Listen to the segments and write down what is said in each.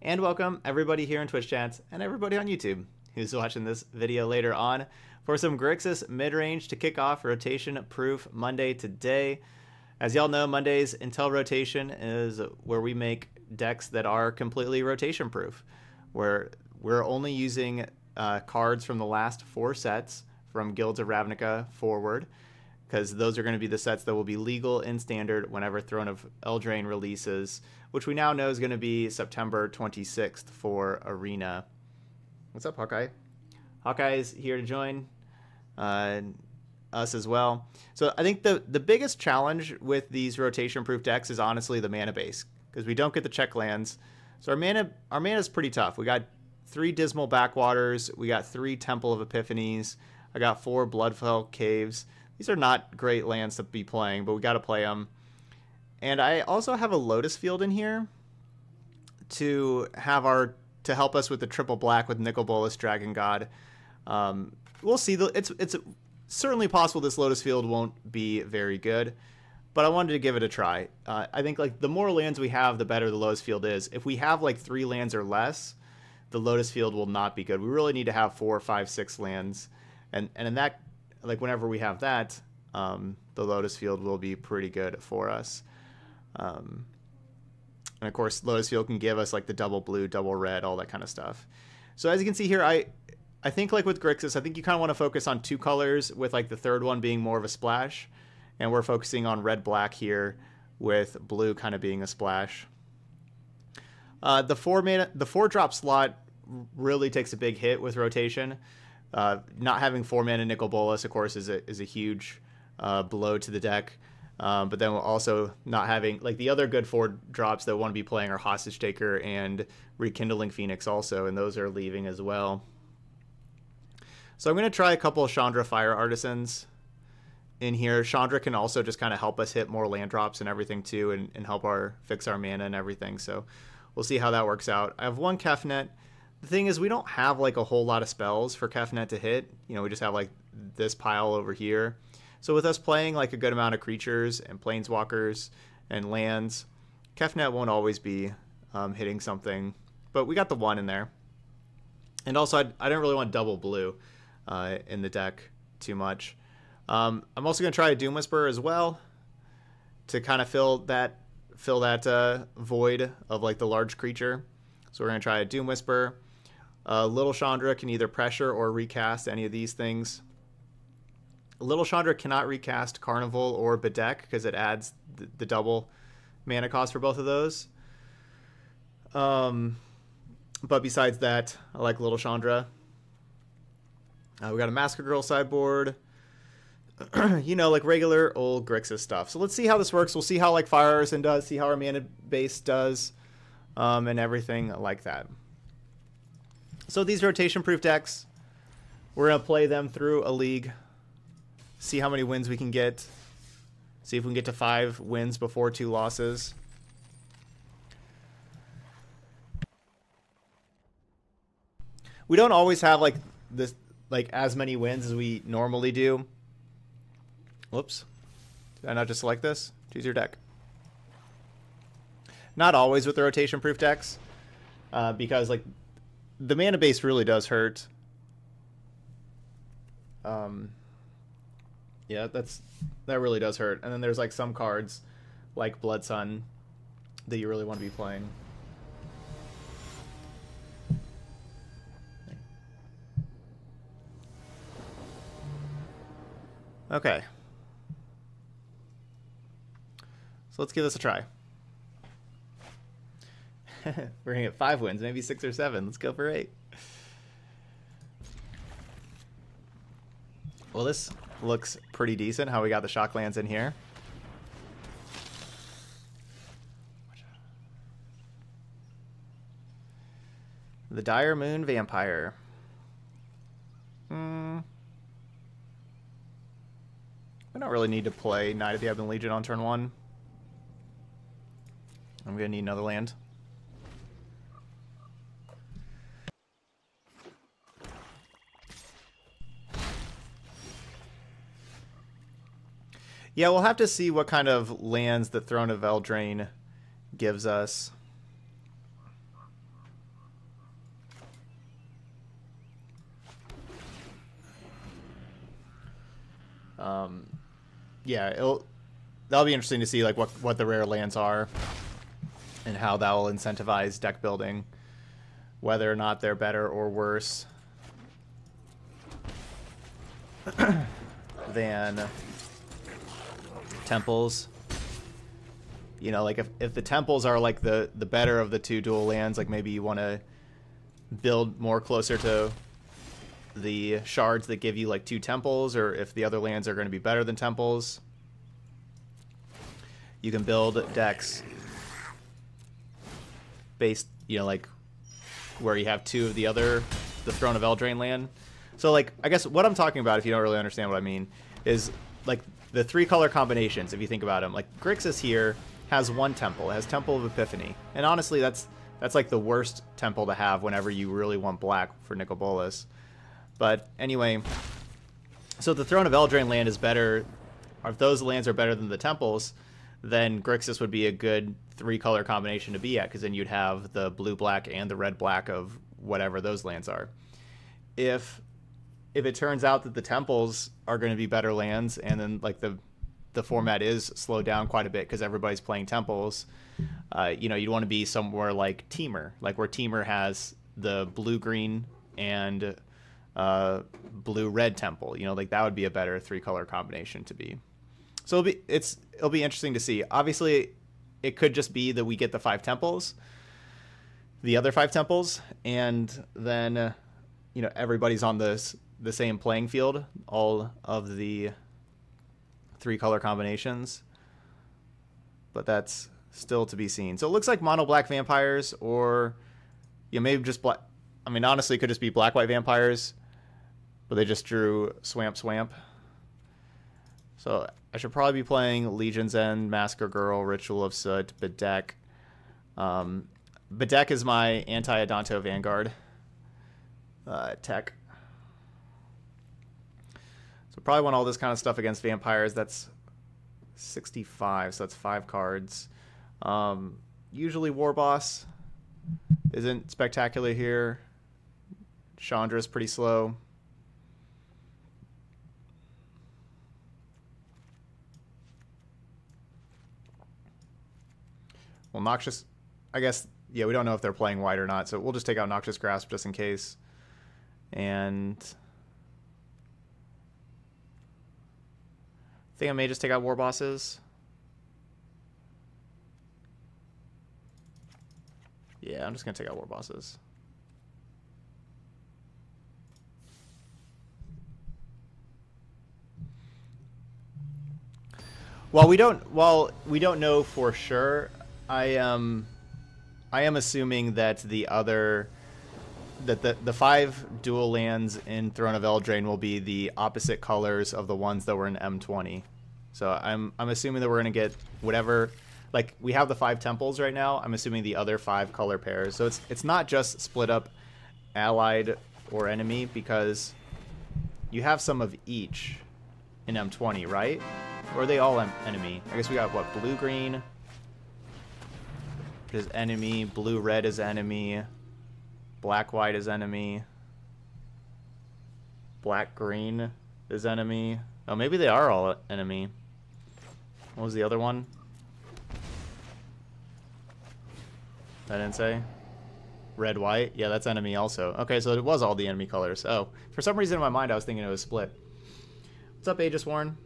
And welcome everybody here in Twitch chats and everybody on YouTube who's watching this video later on for some Grixis mid-range to kick off rotation proof Monday today. As y'all know, Monday's Intel rotation is where we make decks that are completely rotation proof, where we're only using uh, cards from the last four sets from Guilds of Ravnica forward, because those are going to be the sets that will be legal in standard whenever Throne of Eldraine releases, which we now know is going to be September 26th for Arena. What's up, Hawkeye? Hawkeye is here to join uh, us as well. So I think the the biggest challenge with these rotation proof decks is honestly the mana base because we don't get the check lands. So our mana our mana is pretty tough. We got three Dismal Backwaters, we got three Temple of Epiphanies, I got four Bloodfell Caves. These are not great lands to be playing, but we got to play them. And I also have a Lotus Field in here to have our to help us with the triple black with Nicol Bolas Dragon God. Um, we'll see. It's it's certainly possible this Lotus Field won't be very good, but I wanted to give it a try. Uh, I think like the more lands we have, the better the Lotus Field is. If we have like three lands or less, the Lotus Field will not be good. We really need to have four, five, six lands, and and in that like whenever we have that, um, the Lotus Field will be pretty good for us. Um, and of course, Lotus Field can give us like the double blue, double red, all that kind of stuff. So as you can see here, I I think like with Grixis, I think you kind of want to focus on two colors with like the third one being more of a splash. And we're focusing on red black here with blue kind of being a splash. Uh, the four mana, the four drop slot really takes a big hit with rotation. Uh, not having four mana Nicol Bolas, of course, is a is a huge uh, blow to the deck. Um, but then also not having like the other good four drops that want to be playing are Hostage Taker and Rekindling Phoenix also, and those are leaving as well. So I'm going to try a couple of Chandra Fire Artisans in here. Chandra can also just kind of help us hit more land drops and everything too, and, and help our fix our mana and everything. So we'll see how that works out. I have one Kefnet. The thing is, we don't have like a whole lot of spells for Kefnet to hit. You know, we just have like this pile over here. So with us playing like a good amount of creatures and planeswalkers and lands, Kefnet won't always be um, hitting something. But we got the one in there. And also, I, I didn't really want double blue uh, in the deck too much. Um, I'm also going to try a Doom Whisper as well to kind of fill that fill that uh, void of like the large creature. So we're going to try a Doom Whisper. Uh, Little Chandra can either pressure or recast any of these things. Little Chandra cannot recast Carnival or Bedeck because it adds the, the, double mana cost for both of those. Um, but besides that, I like Little Chandra. Uh, we got a Massacre Girl sideboard. you know, like regular old Grixis stuff. So let's see how this works. We'll see how like Fire Artisan does, see how our mana base does, um, and everything like that. So these rotation proof decks, we're gonna play them through a league, see how many wins we can get, see if we can get to five wins before two losses. We don't always have like this like as many wins as we normally do. Whoops. Did I not just select this? Choose your deck. Not always with the rotation proof decks. Uh, because like the mana base really does hurt. Um Yeah, that's that really does hurt. And then there's like some cards like Blood Sun that you really want to be playing. Okay. So let's give this a try. We're to get five wins, maybe six or seven. Let's go for eight. Well, this looks pretty decent, how we got the Shocklands in here. The Dire Moon Vampire. Hmm. We don't really need to play Knight of the Ebon Legion on turn one. I'm going to need another land. Yeah, we'll have to see what kind of lands the Throne of Eldraine gives us. Um, yeah, it'll that'll be interesting to see like what what the rare lands are and how that will incentivize deck building, whether or not they're better or worse than temples. You know, like if, if the temples are like the the better of the two dual lands, like maybe you want to build more closer to the shards that give you like two temples, or if the other lands are going to be better than temples. You can build decks based, you know, like where you have two of the other, the Throne of Eldraine land. So, like, I guess what I'm talking about, if you don't really understand what I mean, is like the three color combinations. If you think about them, like Grixis here has one temple, has Temple of Epiphany, and honestly, that's that's like the worst temple to have whenever you really want black for Nicol Bolas. But anyway, so the Throne of Eldraine land is better. Or if those lands are better than the temples, then Grixis would be a good three color combination to be at because then you'd have the blue black and the red black of whatever those lands are. If if it turns out that the temples are going to be better lands and then like the the format is slowed down quite a bit because everybody's playing temples, uh, you know, you'd want to be somewhere like Temur, like where Temur has the blue green and uh, blue red temple. You know, like that would be a better three color combination to be. So it'll be it's it'll be interesting to see. Obviously, it could just be that we get the five temples, the other five temples, and then uh, you know everybody's on this the same playing field. All of the three color combinations, but that's still to be seen. So it looks like mono black vampires, or you know, maybe just black. I mean, honestly, it could just be black white vampires, but they just drew swamp swamp. So I should probably be playing Legion's End, Massacre Girl, Ritual of Soot, Bedeck. Um, Bedeck is my anti-Adanto Vanguard uh, tech. So probably want all this kind of stuff against vampires. That's 65, so that's five cards. Um, usually War Boss isn't spectacular here. Chandra's pretty slow. Well, Noxious, I guess, yeah, we don't know if they're playing white or not, so we'll just take out Noxious Grasp just in case. And think I may just take out War Bosses. Yeah, I'm just going to take out War Bosses. While we don't, while we don't know for sure, I am, um, I am assuming that the other, that the the five dual lands in Throne of Eldraine will be the opposite colors of the ones that were in M20. So I'm I'm assuming that we're gonna get whatever, like we have the five temples right now. I'm assuming the other five color pairs. So it's it's not just split up, allied or enemy because you have some of each in M20, right? Or are they all enemy? I guess we got what blue green is enemy, blue red is enemy, black white is enemy, black green is enemy. Oh, maybe they are all enemy. What was the other one? I didn't say. Red, white? Yeah, that's enemy also. Okay, so it was all the enemy colors. Oh, for some reason in my mind I was thinking it was split. What's up, Aegis Warren?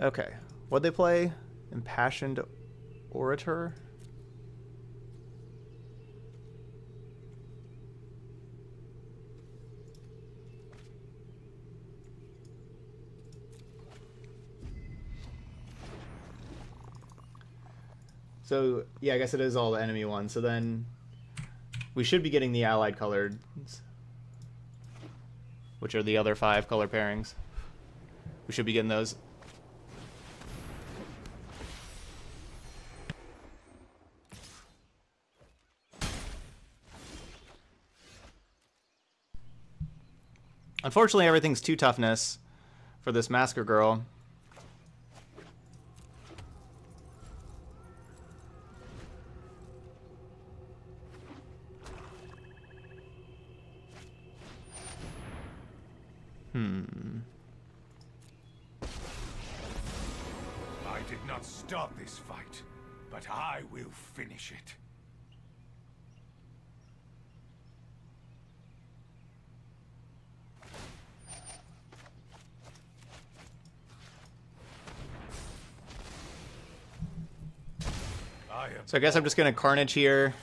Okay. What'd they play? Impassioned Orator? So, yeah, I guess it is all the enemy ones. So then we should be getting the allied colored, which are the other five color pairings. We should be getting those Unfortunately, everything's too toughness for this Massacre Girl. Hmm. I did not start this fight, but I will finish it. So I guess I'm just gonna Carnage here.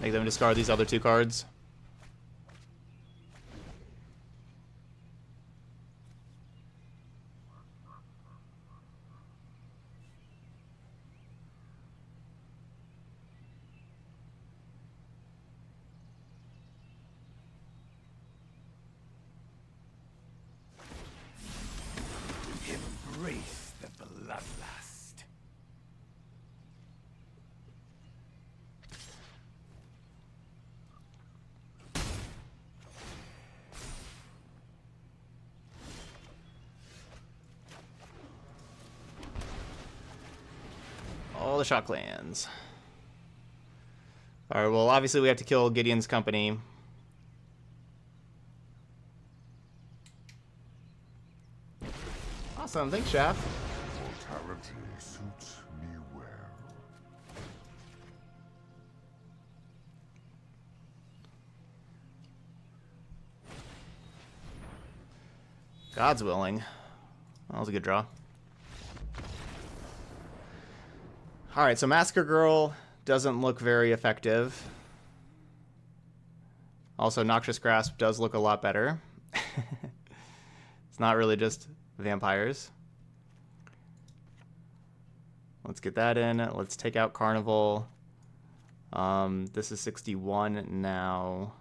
Make them discard these other two cards. Embrace the bloodlust. All the shock lands. Alright, well obviously we have to kill Gideon's company. Awesome, thanks, Shaft. Mortality suits me well. God's willing. That was a good draw. Alright, so Massacre Girl doesn't look very effective. Also, Noxious Grasp does look a lot better. it's not really just vampires. Let's get that in. Let's take out Carnival. Um, this is 61 now.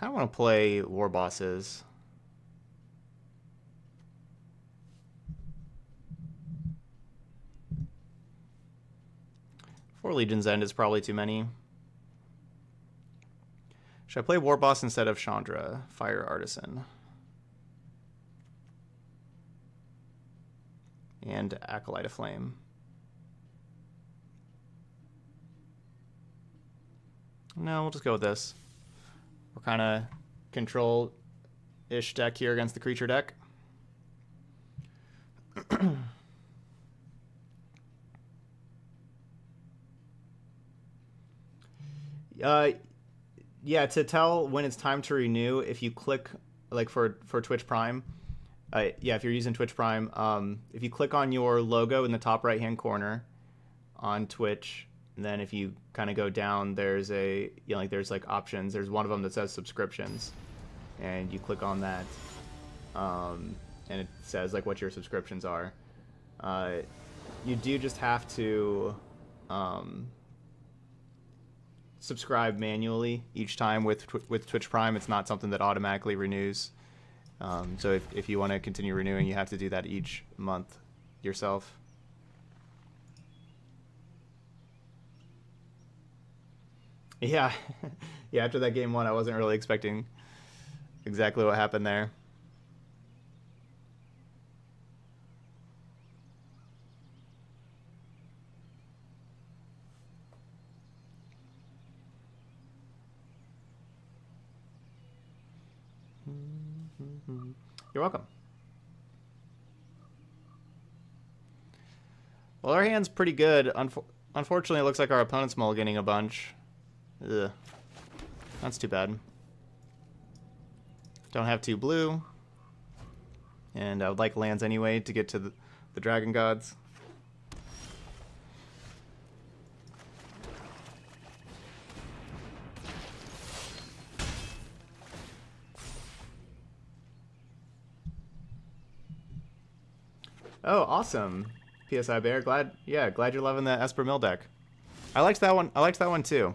Kind of want to play war bosses. Four Legion's End is probably too many. Should I play War Boss instead of Chandra, Fire Artisan? And Acolyte of Flame. No, we'll just go with this. We're kind of control-ish deck here against the creature deck. uh, yeah, to tell when it's time to renew, if you click, like for for Twitch Prime, uh, yeah, if you're using Twitch Prime, um, if you click on your logo in the top right hand corner on Twitch, and then if you kind of go down, there's a you know like there's like options. There's one of them that says subscriptions, and you click on that, um, and it says like what your subscriptions are. Uh, you do just have to um, subscribe manually each time with with Twitch Prime. It's not something that automatically renews. Um, so if, if you want to continue renewing, you have to do that each month yourself. Yeah, yeah. After that game one, I wasn't really expecting exactly what happened there. You're welcome. Well, our hand's pretty good. Unfor- unfortunately, it looks like our opponent's mulliganing a bunch. Ugh. That's too bad. Don't have two blue. And I would like lands anyway to get to the, the Dragon Gods. Oh, awesome. PSI Bear, glad yeah, glad you're loving the Esper Mill deck. I liked that one. I liked that one too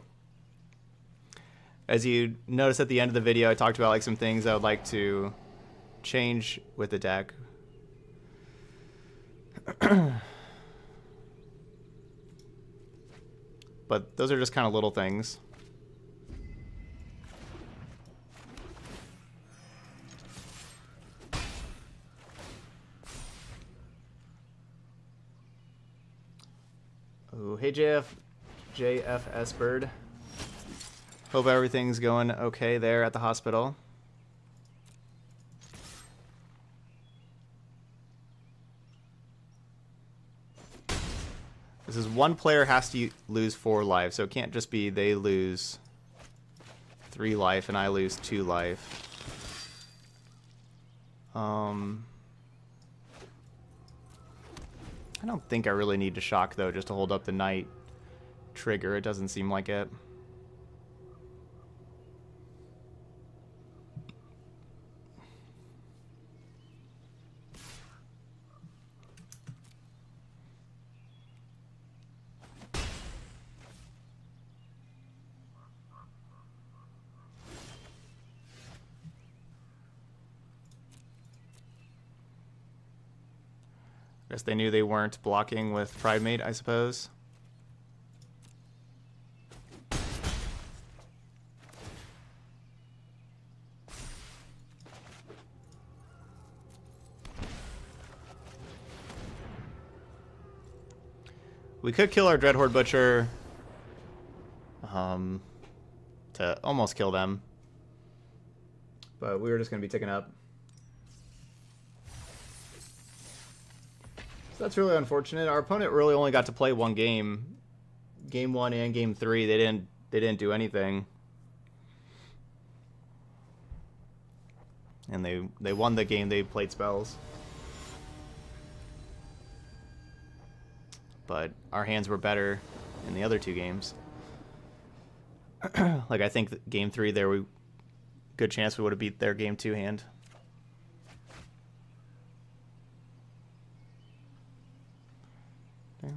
as you notice at the end of the video, I talked about like some things I would like to change with the deck. but those are just kind of little things. Oh, hey JF, JFS Bird. Hope everything's going okay there at the hospital. This is one player has to lose four life, so it can't just be they lose three life and I lose two life. Um, I don't think I really need to shock, though, just to hold up the knight trigger. It doesn't seem like it. Guess they knew they weren't blocking with Pridemate, I suppose. We could kill our Dreadhorde Butcher um, to almost kill them. But we were just going to be taken up. So that's really unfortunate. Our opponent really only got to play one game, game one and game three. They didn't they didn't do anything, and they they won the game. They played spells, but our hands were better in the other two games. like I think game three there we good chance we would have beat their game two hand. It's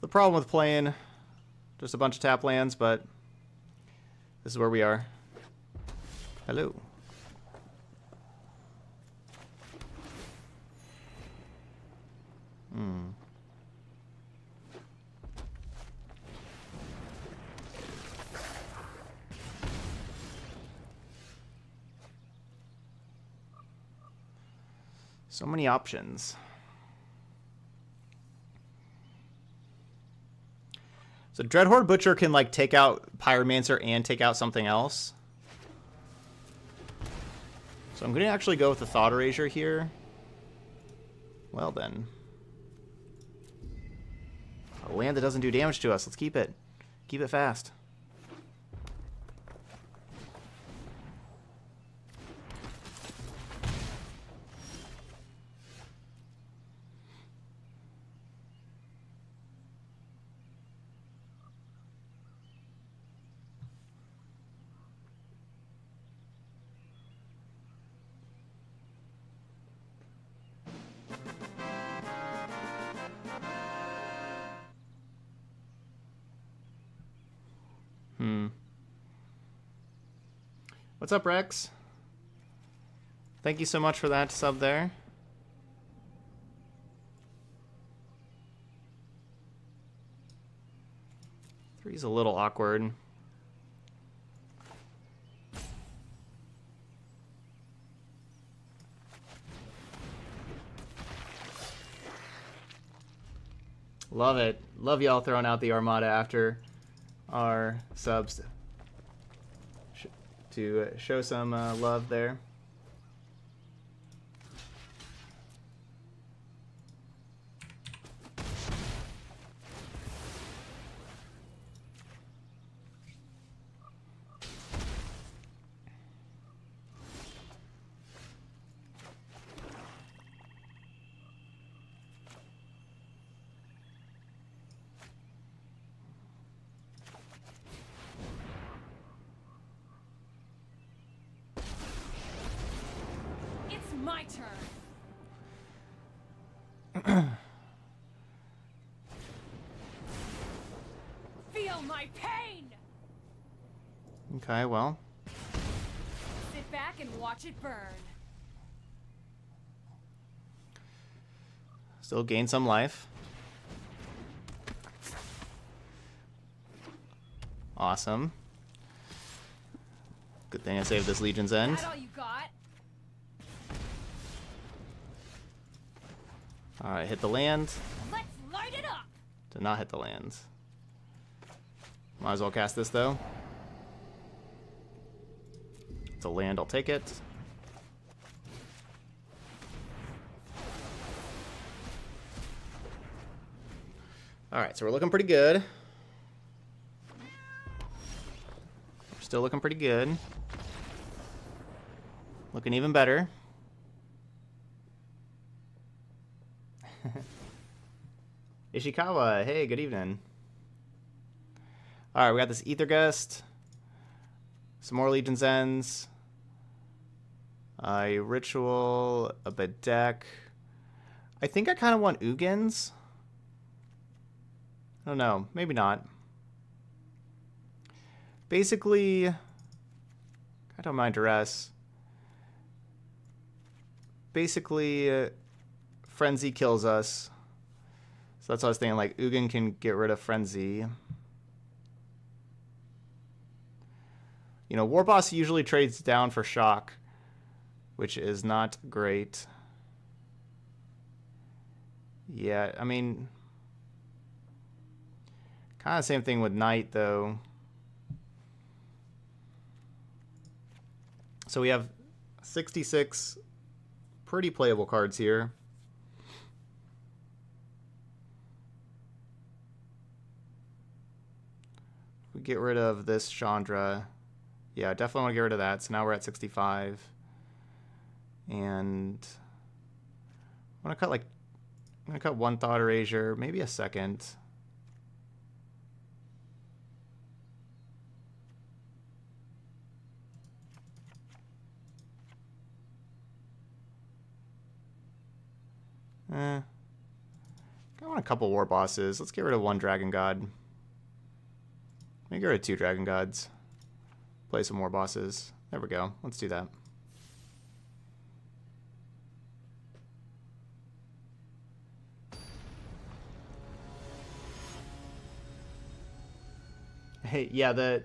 the problem with playing just a bunch of tap lands, but this is where we are. Hello. Hmm. So many options. So Dreadhorde Butcher can like take out Pyromancer and take out something else. So I'm going to actually go with the Thought Erasure here. Well then. A land that doesn't do damage to us. Let's keep it. Keep it fast. What's up, Rex? Thank you so much for that sub there. Three's a little awkward. Love it. Love y'all throwing out the Armada after our subs to show some uh, love there. It's my turn. Feel my pain. Okay, well, Sit back and watch it burn. Still gain some life. Awesome. Good thing I saved this Legion's End. That all you got? Alright, hit the land. Let's light it up! Did not hit the land. Might as well cast this though. It's a land, I'll take it. Alright, so we're looking pretty good. We're still looking pretty good. Looking even better. Ishikawa, hey, good evening. Alright, we got this Aether Gust. Some more Legion's Ends. A Ritual, a Bedeck. I think I kind of want Ugins. I don't know. Maybe not. Basically, I don't mind Duress. Basically, uh, Frenzy kills us. So that's what I was thinking. Like, Ugin can get rid of Frenzy. You know, Warboss usually trades down for Shock, which is not great. Yeah, I mean, kind of same thing with Knight, though. So we have 66 pretty playable cards here. We get rid of this Chandra. Yeah, definitely want to get rid of that. So now we're at 65. And I want to cut like I'm gonna cut one thought erasure, maybe a second. Eh. I want a couple war bosses. Let's get rid of one dragon god. Maybe get rid of two dragon gods. Play some more bosses. There we go. Let's do that. Hey, yeah, the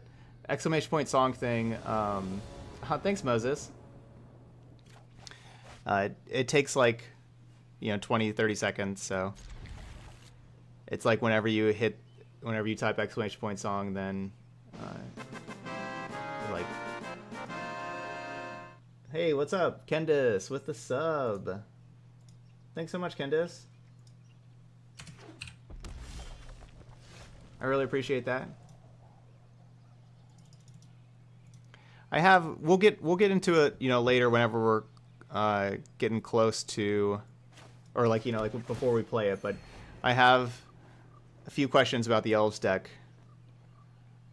exclamation point song thing. Um, thanks, Moses. Uh, it takes like, you know, 20, 30 seconds. So it's like whenever you hit, whenever you type exclamation point song, then uh, like, hey, what's up, Kendis with the sub. Thanks so much, Kendis. I really appreciate that. I have. We'll get. We'll get into it. You know, later whenever we're uh, getting close to, or like you know, like before we play it. But I have a few questions about the elves deck.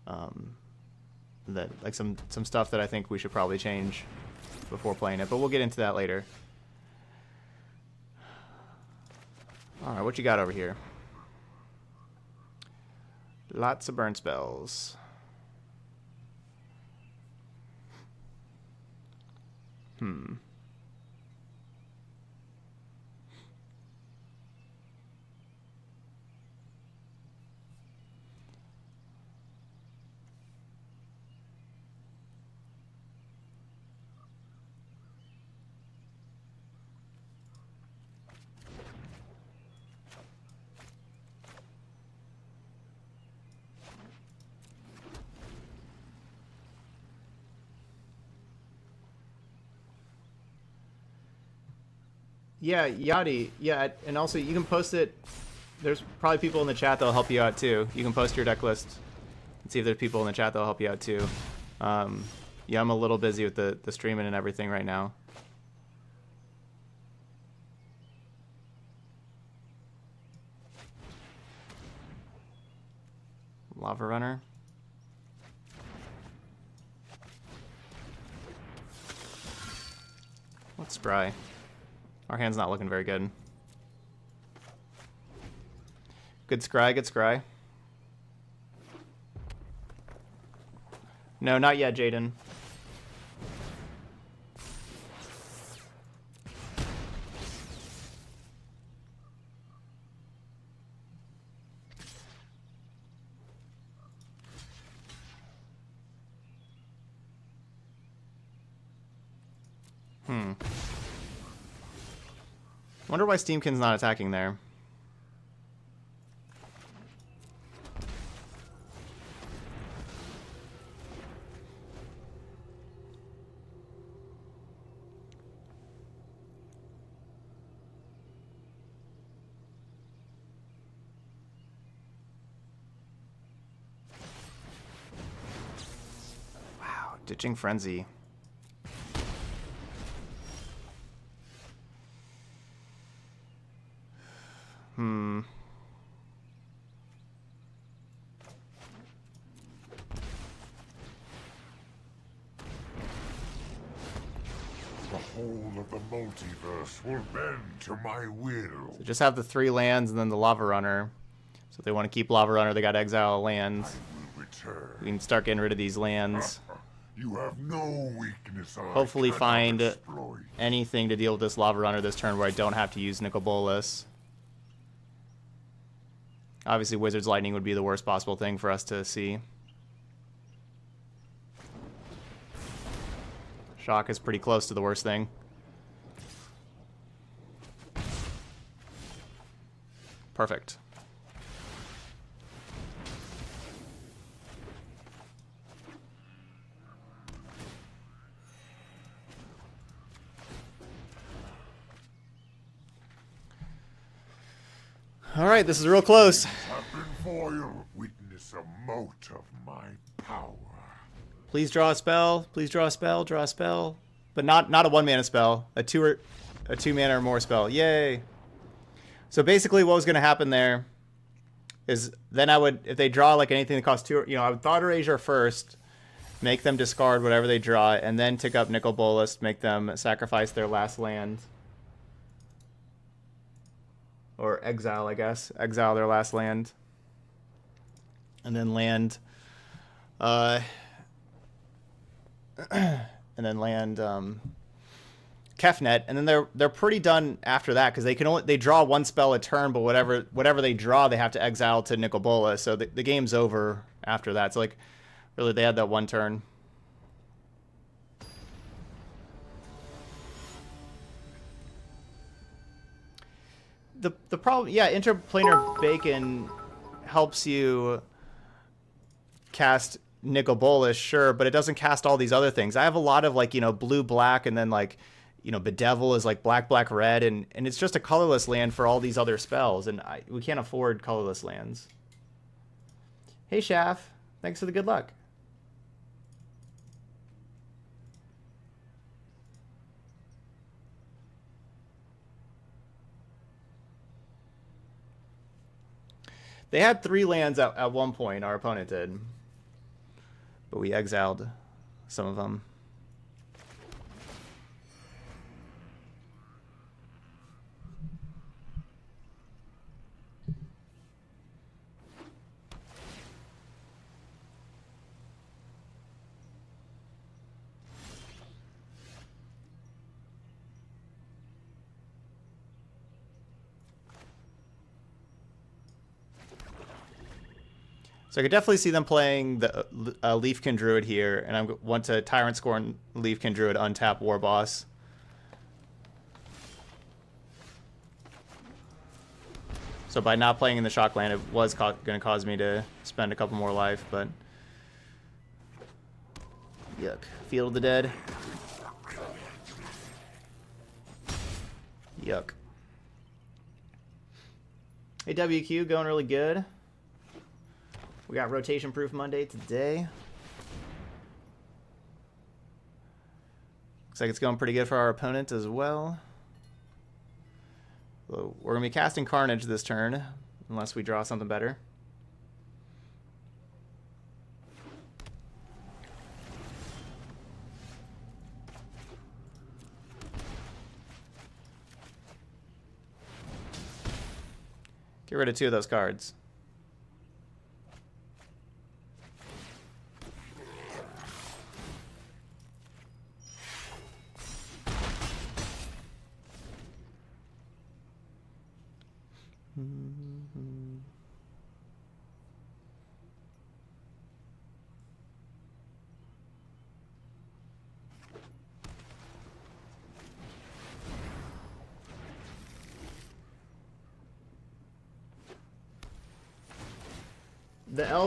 Um, that like some some stuff that I think we should probably change before playing it. But we'll get into that later. All right, what you got over here? Lots of burn spells. Hmm. Yeah, Yadi. Yeah, and also you can post it. There's probably people in the chat that'll help you out too. You can post your deck list and see if there's people in the chat that'll help you out too. Um, yeah, I'm a little busy with the, the streaming and everything right now. Lava Runner. Let's scry. Our hand's not looking very good. Good scry, good scry. No, not yet, Jaden. Why Steamkin's not attacking there. Wow, ditching frenzy. Hmm. The whole of the multiverse will bend to my will. So just have the three lands and then the Lava Runner. So if they want to keep Lava Runner, they got to exile a land. Will return. We can start getting rid of these lands. You have no weakness. Hopefully find exploit. anything to deal with this Lava Runner this turn where I don't have to use Nicol Bolas. Obviously, Wizard's Lightning would be the worst possible thing for us to see. Shock is pretty close to the worst thing. Perfect. All right, this is real close. Captain Foil, witness a mote of my power. Please draw a spell. Please draw a spell. Draw a spell, but not not a one mana spell. A two or a two mana or more spell. Yay! So basically, what was going to happen there is then I would if they draw like anything that costs two, you know, I would thought erasure first, make them discard whatever they draw, and then tick up Nicol Bolas, make them sacrifice their last land. Or exile, I guess. Exile their last land. And then land. Uh, and then land um, Kefnet, and then they're they're pretty done after that because they can only they draw one spell a turn, but whatever whatever they draw, they have to exile to Nicol Bolas, so the, the game's over after that. So like, really, they had that one turn. The the problem, yeah, Interplanar Beacon helps you cast Nicol Bolas, sure, but it doesn't cast all these other things. I have a lot of like, you know, blue black and then like, you know, Bedevil is like black, black, red, and, and it's just a colorless land for all these other spells, and I, we can't afford colorless lands. Hey, Shaft. Thanks for the good luck. They had three lands at, at one point, our opponent did but we exiled some of them. So I could definitely see them playing the uh, Leafkin Druid here, and I want to Tyrant Scorn Leafkin Druid untap War Boss. So by not playing in the Shock land, it was going to cause me to spend a couple more life, but... Yuck. Field of the Dead. Yuck. Hey, WQ, going really good. We got rotation proof Monday today. Looks like it's going pretty good for our opponent as well. We're going to be casting Carnage this turn, unless we draw something better. Get rid of two of those cards.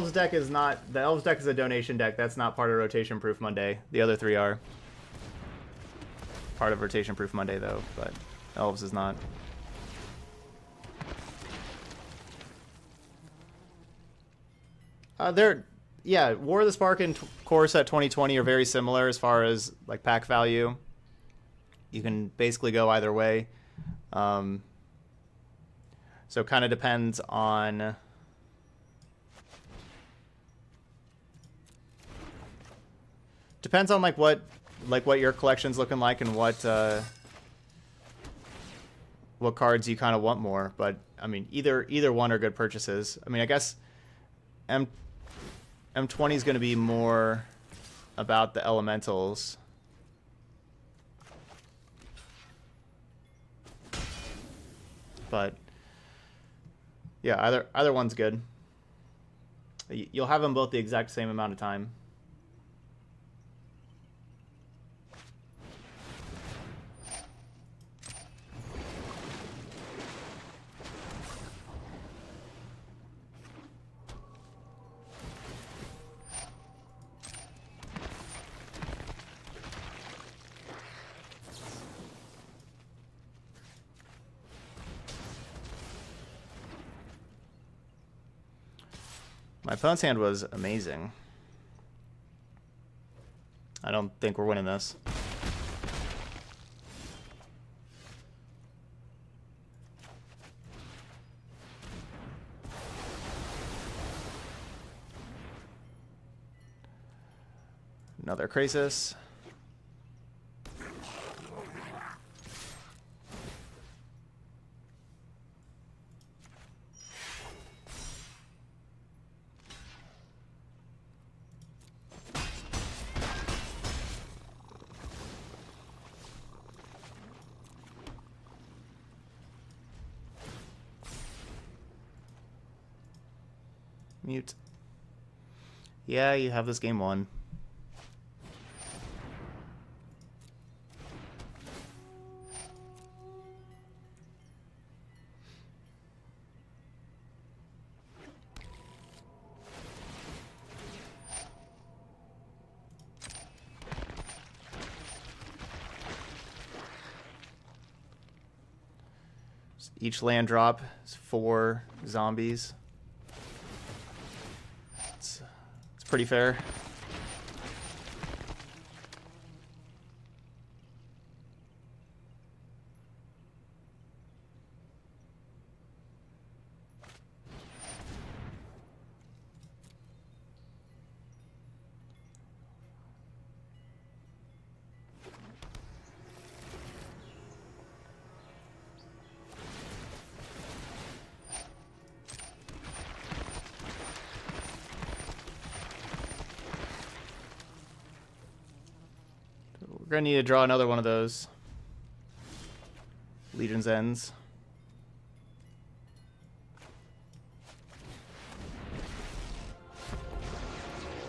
Elves deck is not the elves deck is a donation deck. That's not part of rotation proof Monday. The other three are part of rotation proof Monday though, but elves is not. Uh, they're yeah, War of the Spark and Core Set 2020 are very similar as far as like pack value. You can basically go either way. Um, so kind of depends on depends on like what like what your collection's looking like and what uh, what cards you kind of want more. But I mean, either either one are good purchases. I mean, I guess M M20 is going to be more about the elementals. But yeah, either either one's good. You'll have them both the exact same amount of time. My opponent's hand was amazing. I don't think we're winning this. Another Krasis. Mute. Yeah, you have this game won. Each land drop is four zombies. Pretty fair. We're gonna need to draw another one of those. Legion's Ends.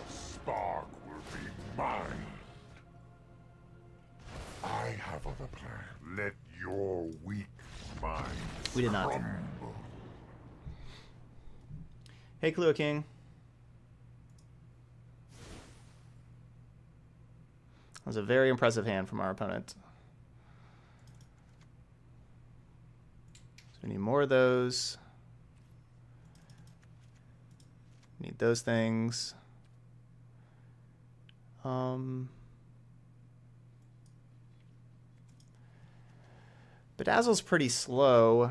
Spark will be mine. I have other plans. Let your weak mind We did not. crumble. Hey, Clue King. That was a very impressive hand from our opponent. So we need more of those. Need those things. Um, Bedazzle's pretty slow.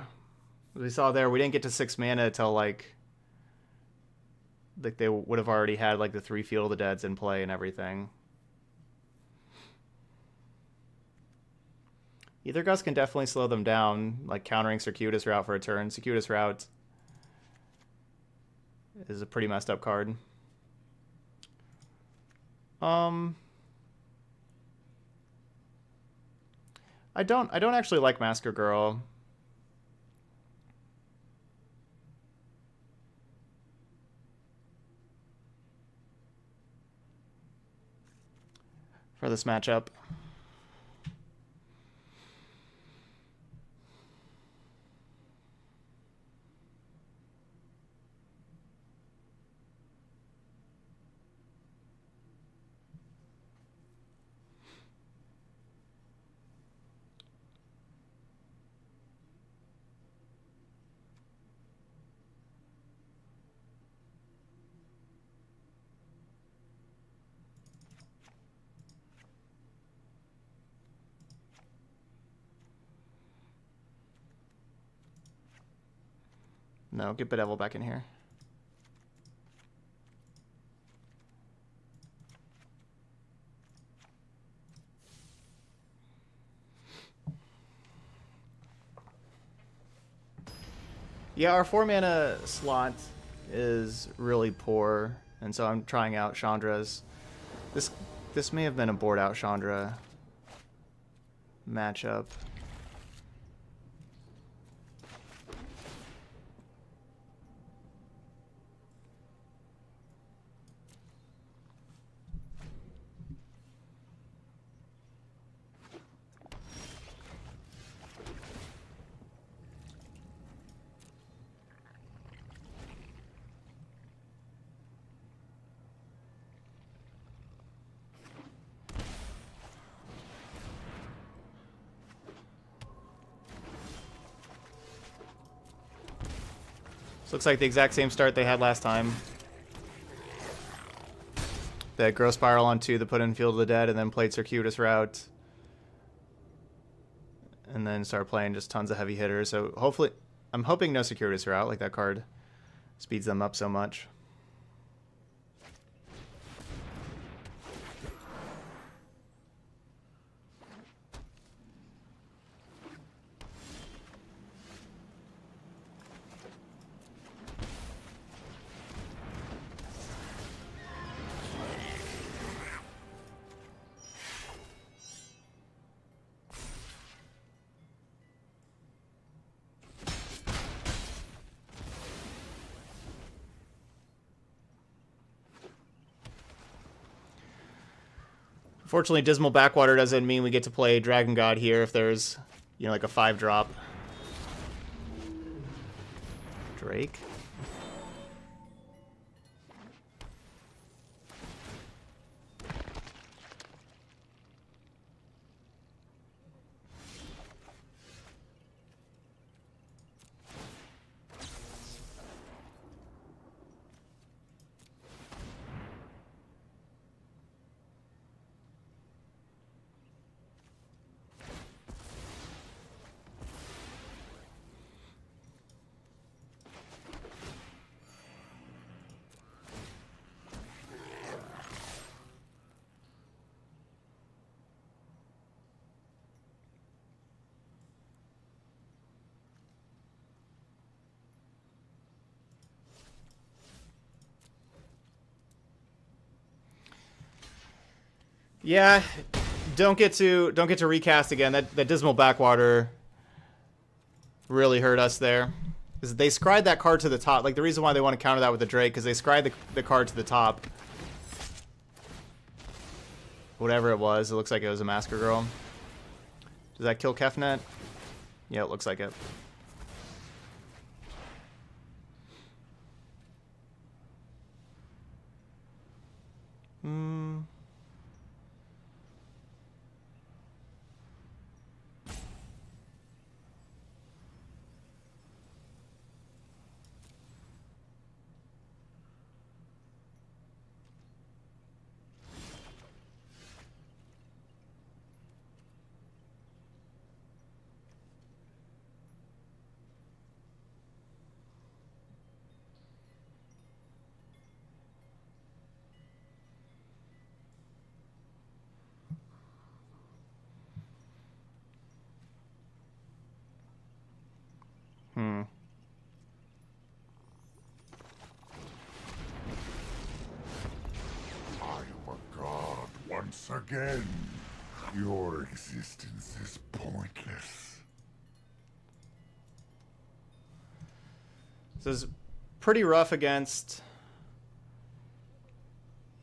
As we saw there, we didn't get to six mana until like like they would have already had like the three field of the deads in play and everything. Aether Gust can definitely slow them down, like countering Circuitous Route for a turn. Circuitous Route is a pretty messed up card. Um I don't I don't actually like Massacre Girl. for this matchup. No, get Bedevil back in here. Yeah, our four mana slot is really poor, and so I'm trying out Chandra's. This this may have been a board out Chandra matchup. This looks like the exact same start they had last time. That Growth Spiral on two, the put in Field of the Dead, and then played Circuitous Route. And then start playing just tons of heavy hitters. So hopefully, I'm hoping no Circuitous Route, like that card speeds them up so much. Fortunately, Dismal Backwater doesn't mean we get to play Dragon God here if there's, you know, like a five drop. Drake. Yeah, don't get to don't get to recast again. That that dismal backwater really hurt us there. Is they scried that card to the top. Like the reason why they want to counter that with the Drake because they scried the the card to the top. Whatever it was, it looks like it was a Massacre Girl. Does that kill Kefnet? Yeah, it looks like it. Hmm. Hmm. I am a god once again. Your existence is pointless. This is pretty rough against,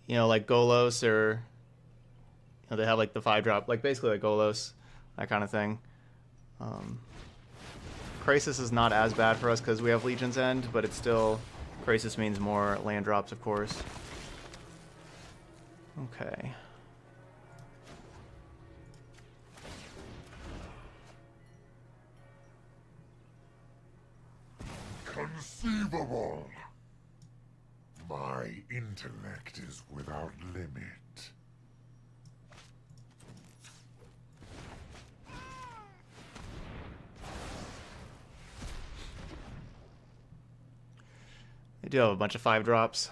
you know, like Golos or, you know, they have like the five drop, like basically like Golos, that kind of thing. Um, Krasis is not as bad for us because we have Legion's End, but it's still, Krasis means more land drops, of course. Okay. Conceivable. My intellect is without limit. I do have a bunch of five drops.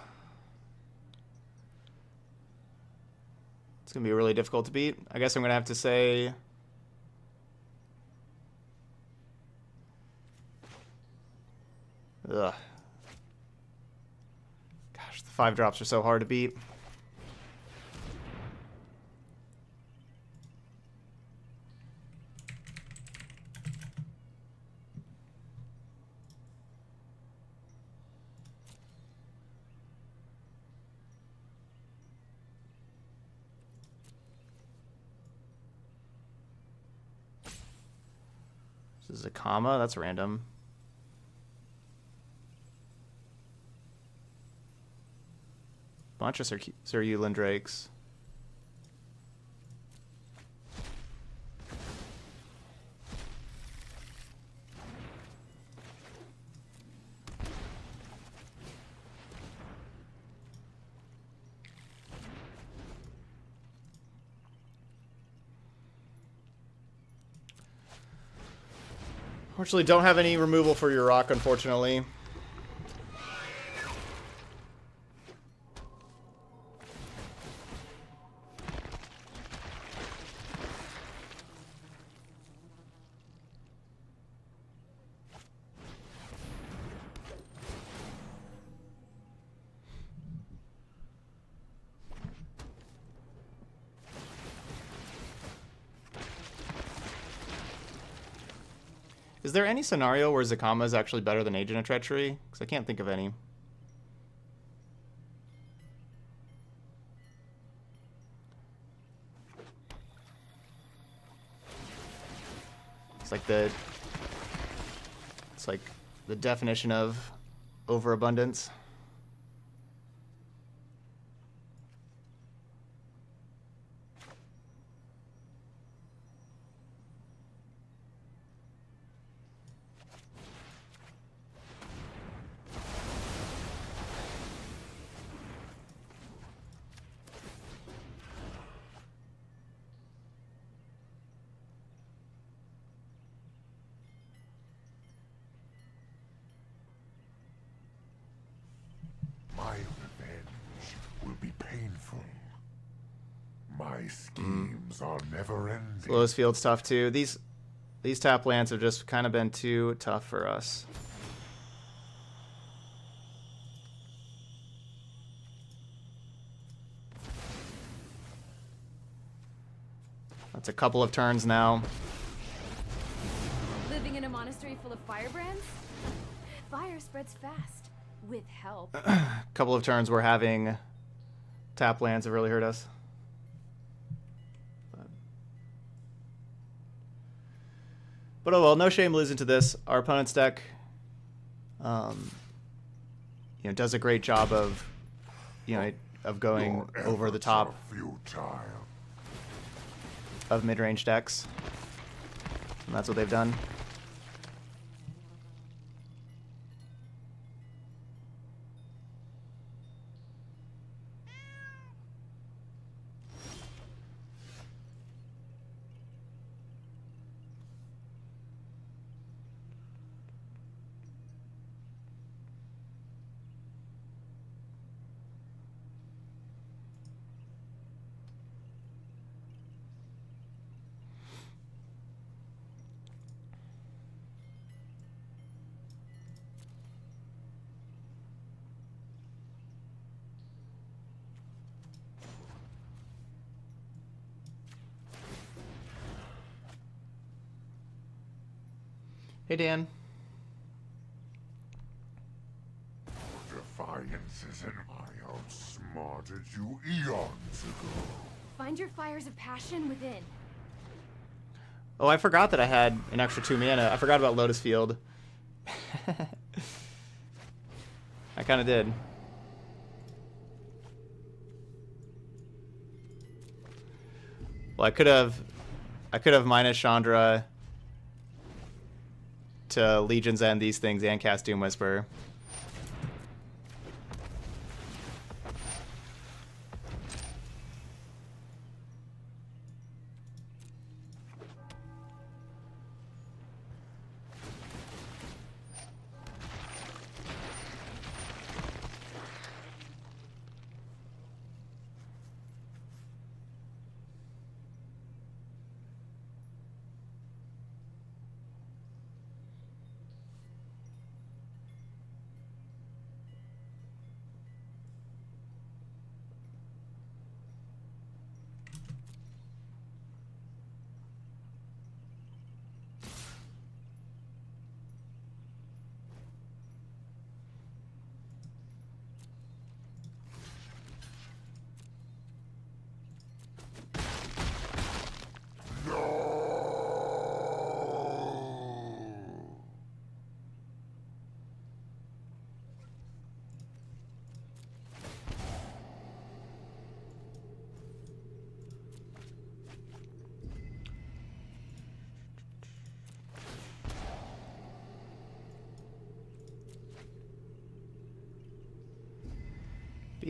It's going to be really difficult to beat. I guess I'm going to have to say... Ugh. Gosh, the five drops are so hard to beat. This is a comma? That's random. Bunch of Sir, Cerulean Drakes. Unfortunately, don't have any removal for your rock, unfortunately. Any scenario where Zacama is actually better than Agent of Treachery? Because I can't think of any. It's like the... It's like the definition of overabundance. My revenge will be painful. My schemes are never Lotus Field's tough too. These these tap lands have just kind of been too tough for us. That's a couple of turns now. Living in a monastery full of firebrands? Fire spreads fast. With help. A couple of turns we're having tap lands have really hurt us. But oh well, no shame losing to this. Our opponent's deck, um, you know, does a great job of, you know, of going over the top of mid-range decks. And that's what they've done. Hey Dan. Defiance is an I outsmarted you eons ago. Find your fires of passion within. Oh, I forgot that I had an extra two mana. I forgot about Lotus Field. I kind of did. Well, I could have, I could have minus Chandra to Legion's End these things and cast Doom Whisper.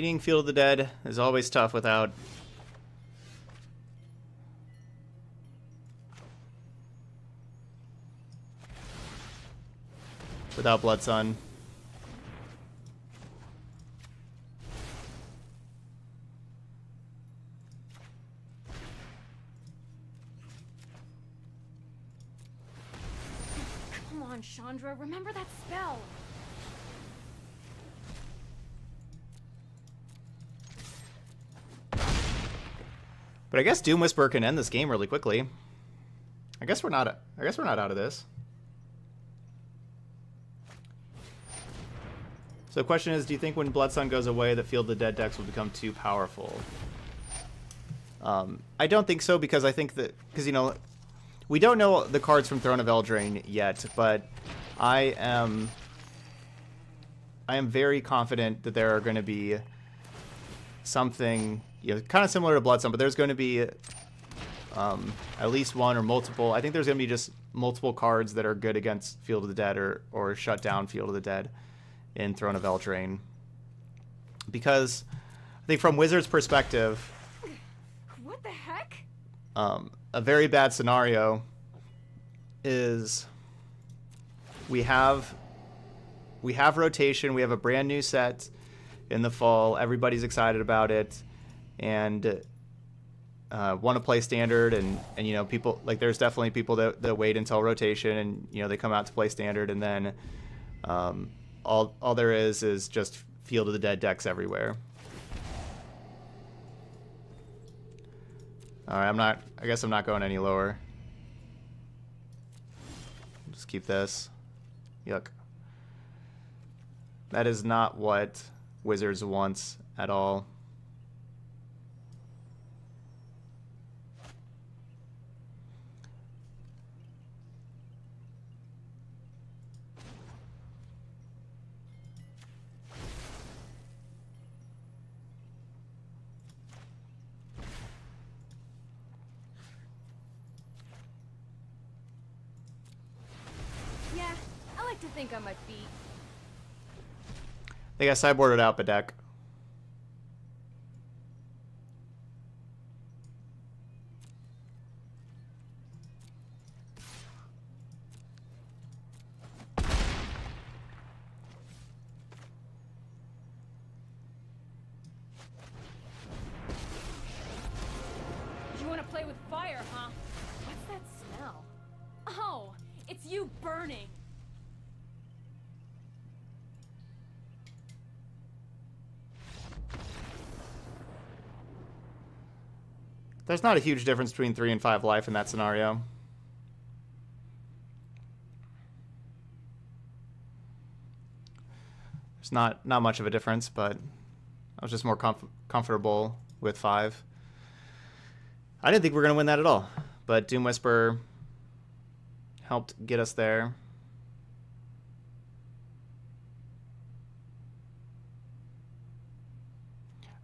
Beating Field of the Dead is always tough without without Blood Sun. Come on, Chandra, remember that spell. But I guess Doom Whisperer can end this game really quickly. I guess we're not I guess we're not out of this. So the question is, do you think when Blood Sun goes away the Field of the Dead decks will become too powerful? Um, I don't think so because I think that because you know we don't know the cards from Throne of Eldraine yet, but I am I am very confident that there are going to be something you know kind of similar to Blood Sun, but there's going to be um, at least one or multiple. I think there's going to be just multiple cards that are good against Field of the Dead or or shut down Field of the Dead in Throne of Eldraine. Because I think from Wizards' perspective, What the heck? um, a very bad scenario is we have we have rotation, we have a brand new set in the fall, everybody's excited about it, and uh, want to play standard and and you know people like there's definitely people that, that wait until rotation and you know they come out to play standard and then um, all all there is is just field of the dead decks everywhere. All right, I'm not. I guess I'm not going any lower. Just keep this. Yuck. That is not what Wizards wants at all. Think I sideboarded out the deck. There's not a huge difference between three and five life in that scenario. There's not not much of a difference, but I was just more comf- comfortable with five. I didn't think we were gonna win that at all, but Doom Whisper helped get us there.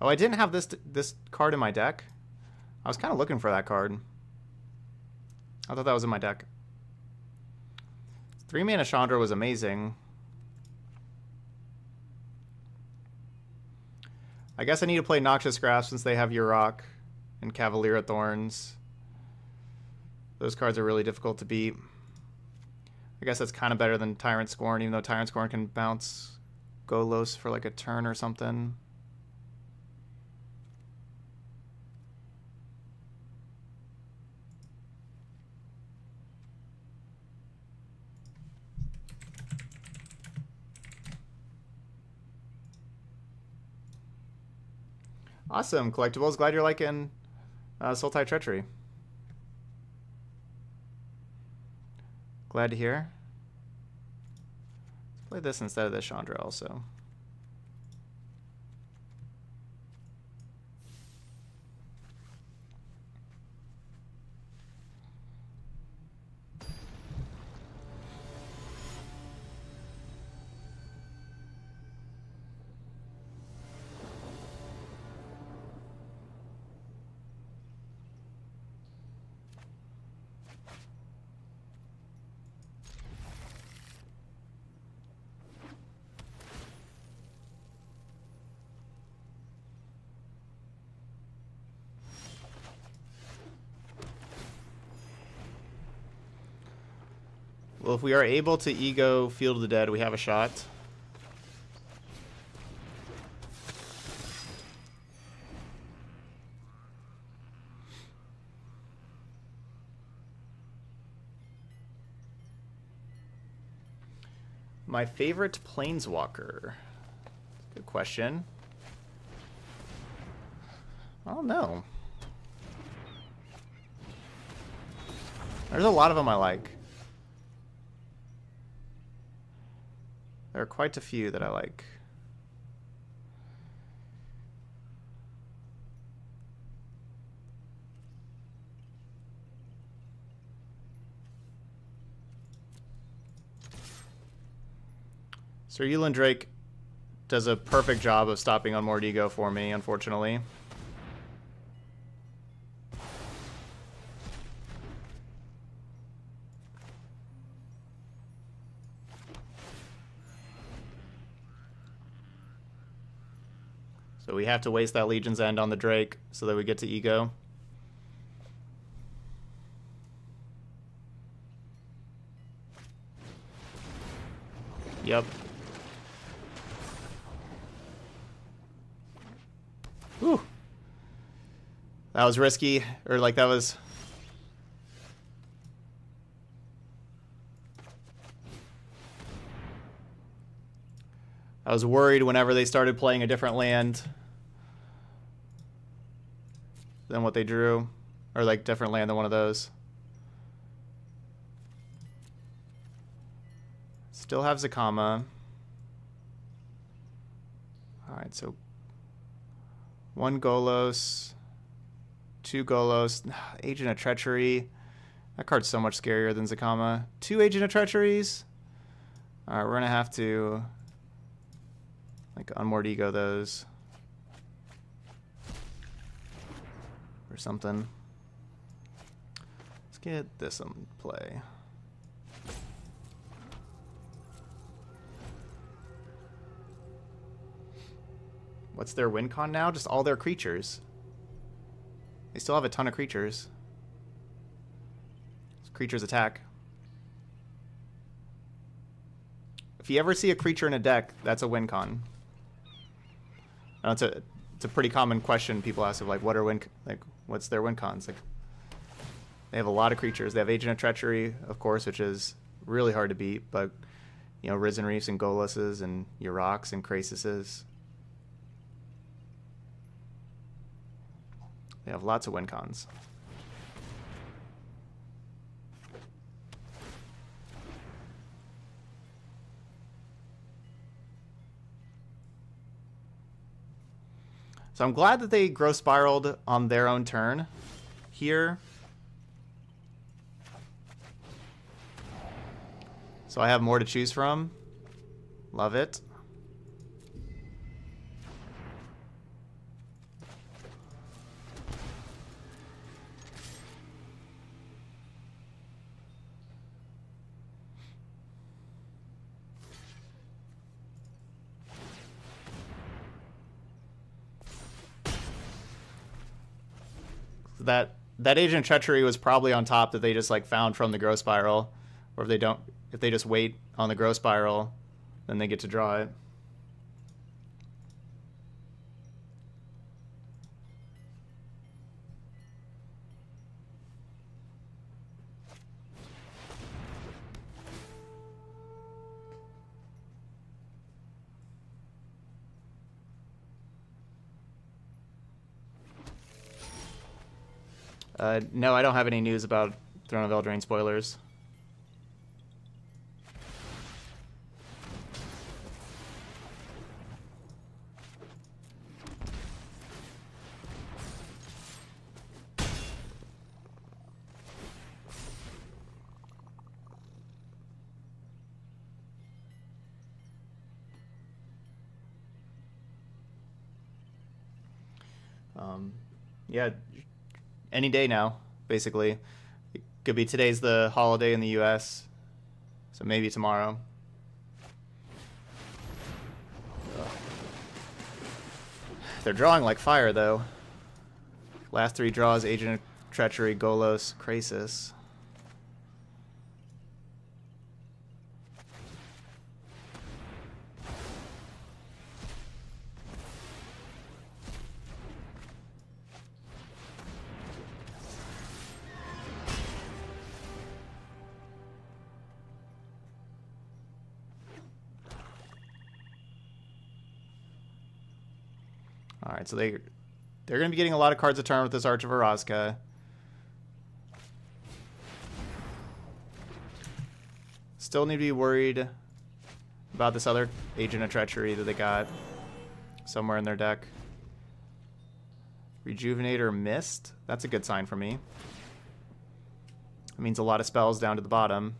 Oh, I didn't have this this card in my deck. I was kind of looking for that card. I thought that was in my deck. Three mana Chandra was amazing. I guess I need to play Noxious Grasp since they have Urok and Cavalier of Thorns. Those cards are really difficult to beat. I guess that's kind of better than Tyrant Scorn, even though Tyrant Scorn can bounce Golos for like a turn or something. Awesome, collectibles. Glad you're liking uh, Sultai Treachery. Glad to hear. Let's play this instead of the Chandra also. Well, if we are able to ego Field of the Dead, we have a shot. My favorite planeswalker. Good question. I don't know. There's a lot of them I like. There are quite a few that I like. Cerulean Drake does a perfect job of stopping Unmoored Ego for me, unfortunately. Have to waste that Legion's End on the Drake so that we get to Ego. Yep. Whew. That was risky, or like that was... I was worried whenever they started playing a different land than what they drew. Or like different land than one of those. Still have Zacama. Alright, so one Golos, two Golos, Agent of Treachery. That card's so much scarier than Zacama. Two Agent of Treacheries. Alright, we're gonna have to like Unmoored Ego those. Or something. Let's get this in play. What's their win con now? Just all their creatures. They still have a ton of creatures. Creatures attack. If you ever see a creature in a deck, that's a win con. It's a it's a pretty common question people ask of like what are win like what's their win cons? Like they have a lot of creatures. They have agent of treachery of course which is really hard to beat but you know risen reefs and golos's and Yuraks and Krasises they have lots of win cons So I'm glad that they grow spiraled on their own turn here. So I have more to choose from. Love it. That that agent treachery was probably on top that they just like found from the growth spiral, or if they don't, if they just wait on the growth spiral, then they get to draw it. Uh, no, I don't have any news about Throne of Eldraine spoilers. Um, yeah, any day now, basically. It could be today's the holiday in the U.S., so maybe tomorrow. They're drawing like fire, though. Last three draws, Agent of Treachery, Golos, Krasis. So they they're going to be getting a lot of cards a turn with this Arch of Orazca. Still need to be worried about this other Agent of Treachery that they got somewhere in their deck. Rejuvenator Mist. That's a good sign for me. It means a lot of spells down to the bottom.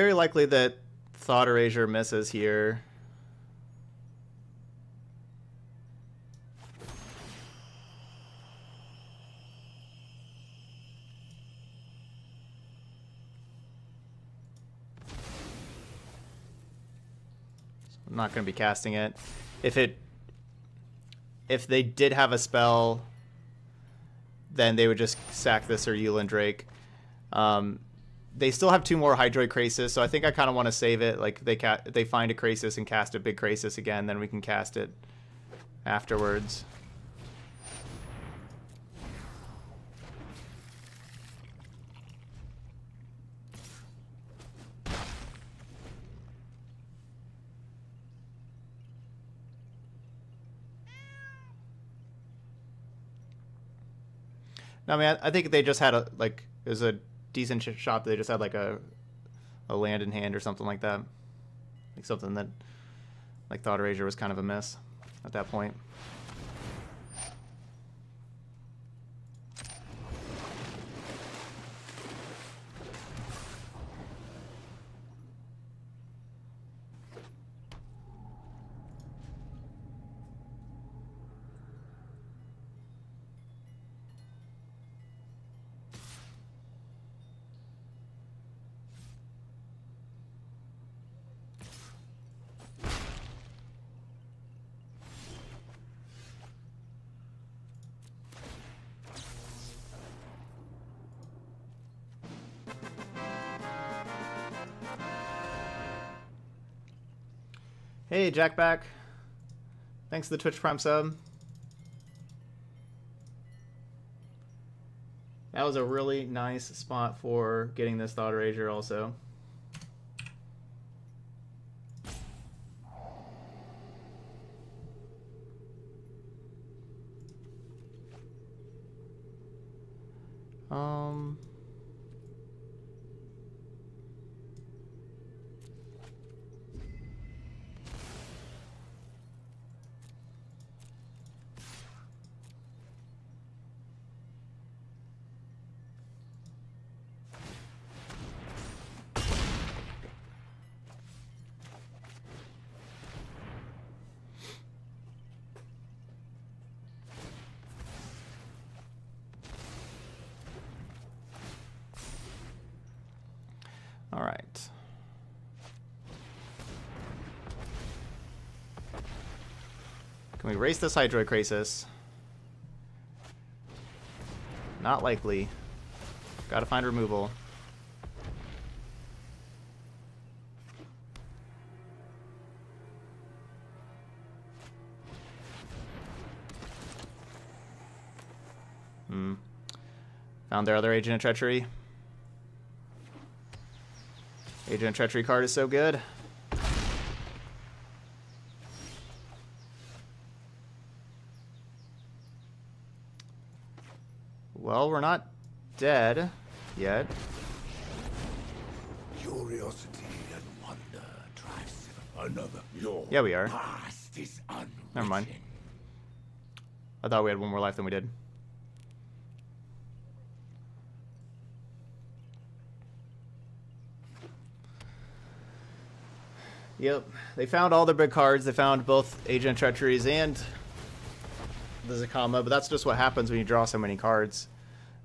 Very likely that Thought Erasure misses here. I'm not going to be casting it. If it if they did have a spell, then they would just sack this Cerulean Drake. Um, they still have two more Hydroid Krasis, so I think I kind of want to save it. Like they ca- they find a Krasis and cast a big Krasis again, then we can cast it afterwards. No, I mean, I, I think they just had a like was a decent sh- shot. They just had like a a land in hand or something like that, like something that like Thought Erasure was kind of a miss at that point. Hey, Jackback. Thanks to the Twitch Prime sub. That was a really nice spot for getting this Thought Erasure also. We race this Hydroid Krasis? Not likely. Gotta find removal. Hmm. Found their other Agent of Treachery. Agent of Treachery card is so good. Well, we're not dead yet. Curiosity and wonder drives another. Your Yeah, we are. past is. Never mind. I thought we had one more life than we did. Yep, they found all their big cards. They found both Agent Treacheries and the Zacama, but that's just what happens when you draw so many cards.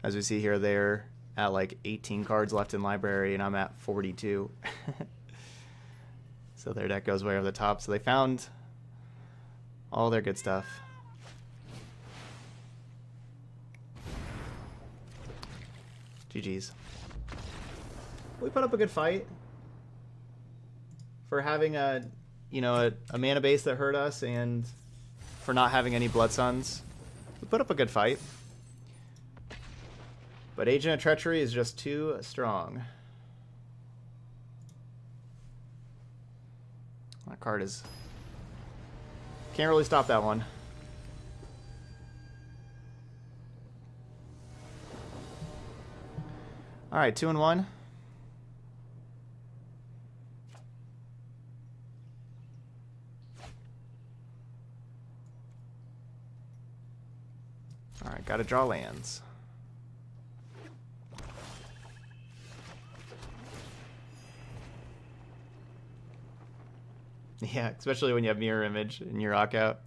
As we see here, they're at like 18 cards left in library, and I'm at 42. So their deck goes way over the top. So they found all their good stuff. GG's. We put up a good fight for having a, you know, a, a mana base that hurt us and for not having any Blood Suns. We put up a good fight. But Agent of Treachery is just too strong. That card is... Can't really stop that one. Alright, two and one. Alright, gotta draw lands. Yeah, especially when you have mirror image in your lockout.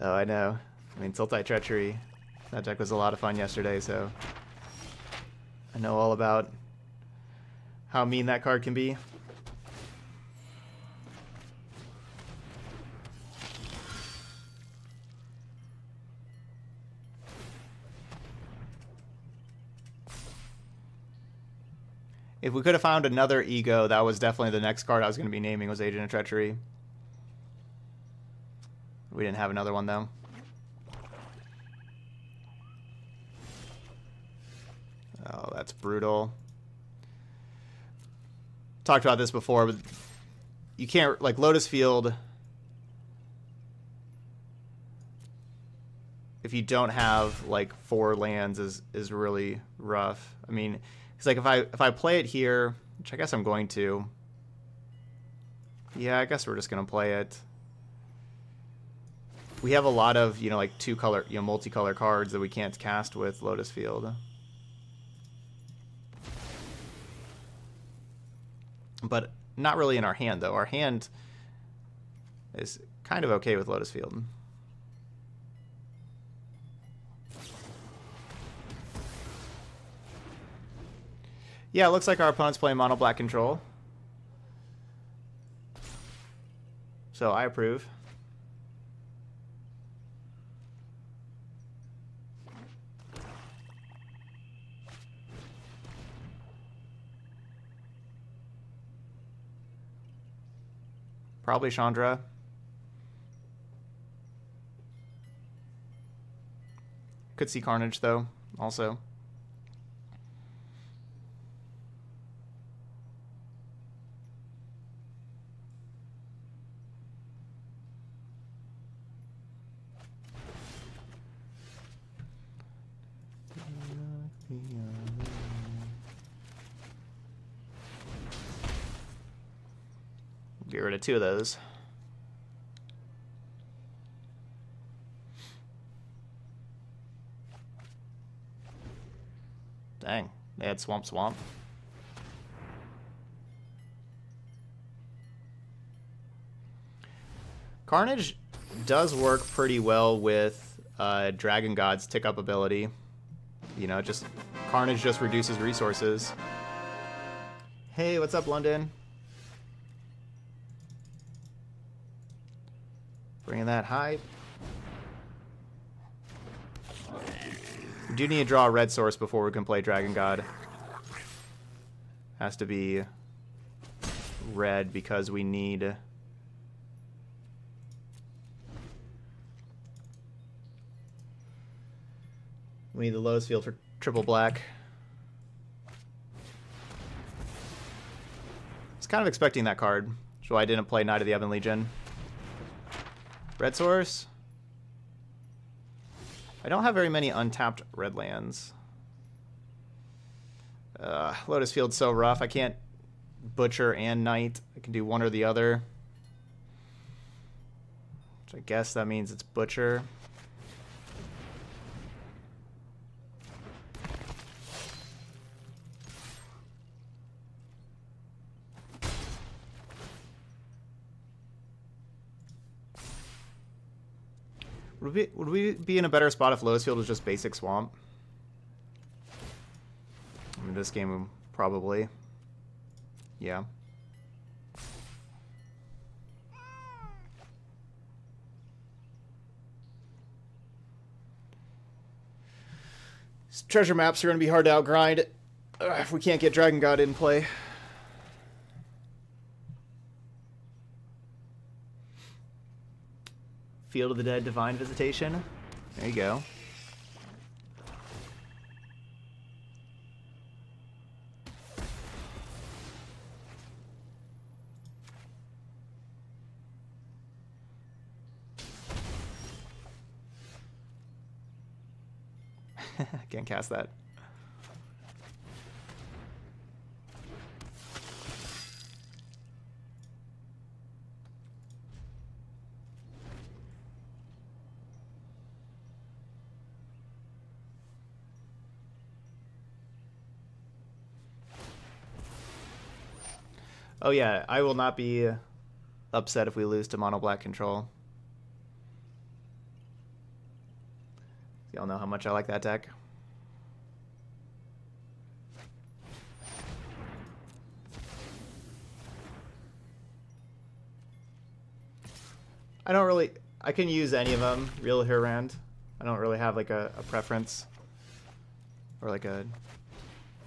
Oh, I know. I mean, Sultai Treachery. That deck was a lot of fun yesterday, so I know all about how mean that card can be. If we could have found another ego, that was definitely the next card I was going to be naming was Agent of Treachery. We didn't have another one though. Oh, that's brutal. Talked about this before, but you can't like Lotus Field. If you don't have like four lands, is is really rough. I mean, it's like if I if I play it here, which I guess I'm going to. Yeah, I guess we're just gonna play it. We have a lot of you know like two color you know multicolor cards that we can't cast with Lotus Field. but not really in our hand though. Our hand is kind of okay with Lotus Field. Yeah, it looks like our opponent's playing mono black control. So I approve. Probably Chandra. Could see Carnage, though, also. Get rid of two of those. Dang, they had Swamp Swamp. Carnage does work pretty well with uh, Dragon God's tick up ability. You know, just Carnage just reduces resources. Hey, what's up, London? That high. We do need to draw a red source before we can play Dragon God. Has to be red because we need... We need the Lotus Field for triple black. I was kind of expecting that card, so I didn't play Knight of the Ebon Legion. Red source? I don't have very many untapped red lands. Uh, Lotus Field's so rough. I can't Butcher and Knight. I can do one or the other. Which I guess that means it's Butcher. would we be in a better spot if Lotus Field was just basic Swamp? I mean, this game, probably. Yeah. Treasure maps are going to be hard to outgrind if we can't get Dragon God in play. Field of the Dead Divine Visitation. There you go. Can't cast that. Oh yeah, I will not be upset if we lose to mono black control. Y'all know how much I like that deck. I don't really... I can use any of them, real Hirand. I don't really have like a, a preference. Or like a...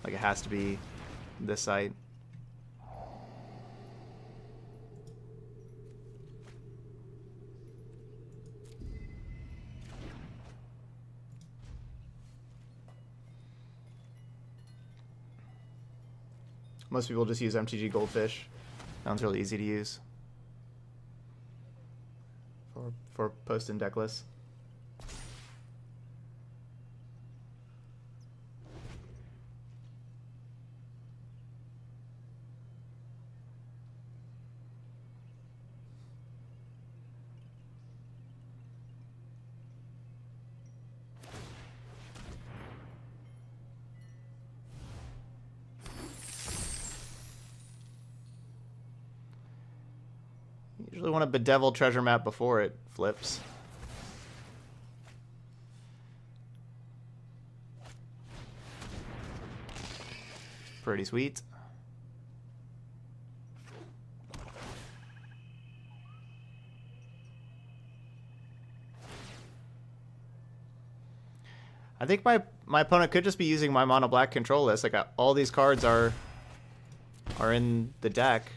Like it has to be this site. Most people just use MTG Goldfish. One's really easy to use. For, for post and deckless. Want a bedevil treasure map before it flips. Pretty sweet. I think my my opponent could just be using my mono black control list. Like uh, all these cards are are in the deck.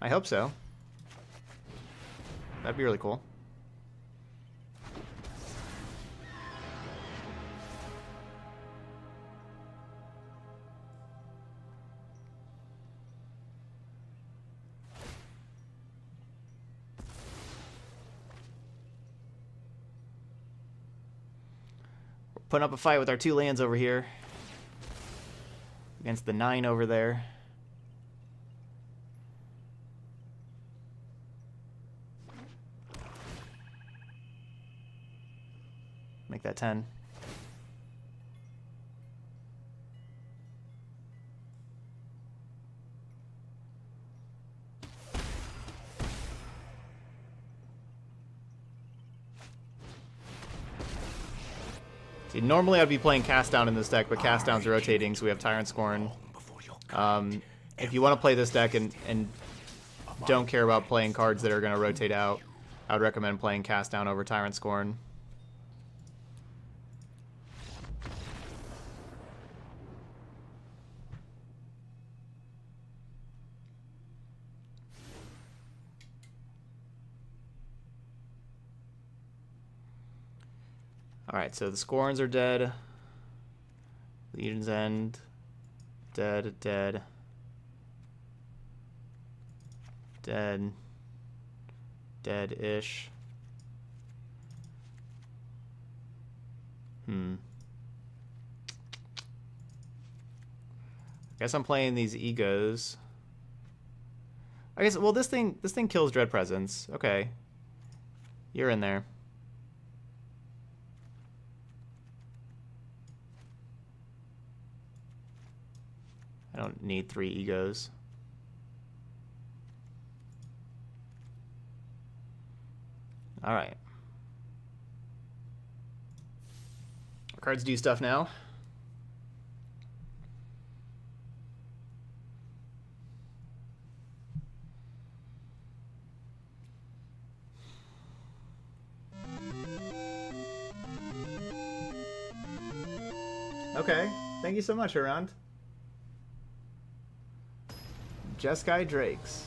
I hope so. That'd be really cool. Putting up a fight with our two lands over here. Against the nine over there. Make that 10. See, normally I'd be playing Cast Down in this deck, but Cast Down's rotating, so we have Tyrant Scorn. Um, if you want to play this deck and, and don't care about playing cards that are going to rotate out, I would recommend playing Cast Down over Tyrant Scorn. Alright, so the Scorns are dead. Legion's End. Dead, dead. Dead. Dead-ish. Hmm. I guess I'm playing these egos. I guess well this thing this thing kills dread presence. Okay. You're in there. Don't need three egos. All right. Our cards do stuff now. Okay. Thank you so much, around. Jeskai Drakes.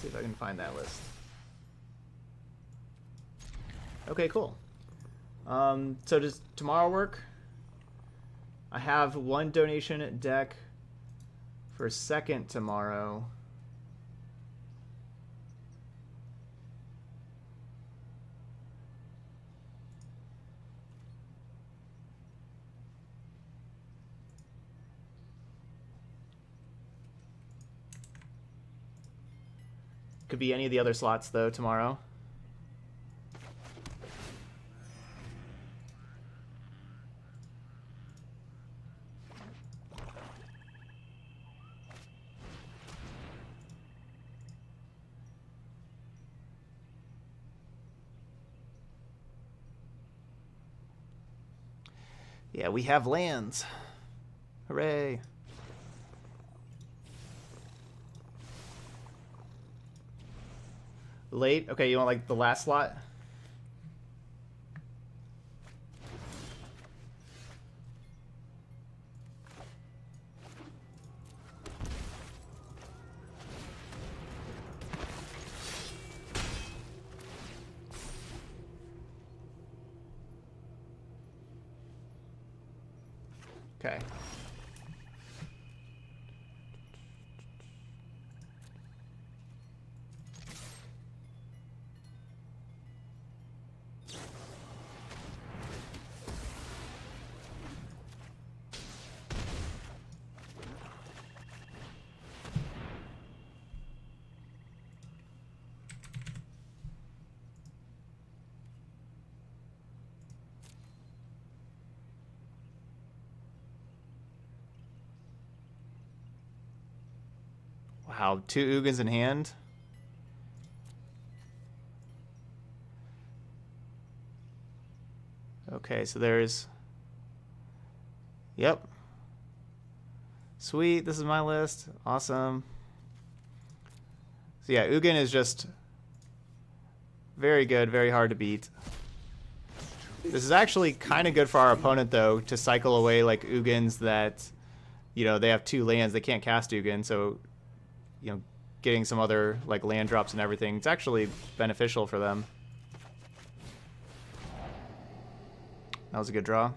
see if I can find that list. Okay, cool. Um, so does tomorrow work? I have one donation deck for second tomorrow. Could be any of the other slots though tomorrow. Yeah, we have lands. Hooray. Late? Okay, you want like the last slot? Two Ugins in hand. Okay, so there's... Yep. Sweet, this is my list. Awesome. So yeah, Ugin is just very good, very hard to beat. This is actually kind of good for our opponent, though, to cycle away like Ugins that, you know, they have two lands. They can't cast Ugin, so you know, getting some other like land drops and everything. It's actually beneficial for them. That was a good draw.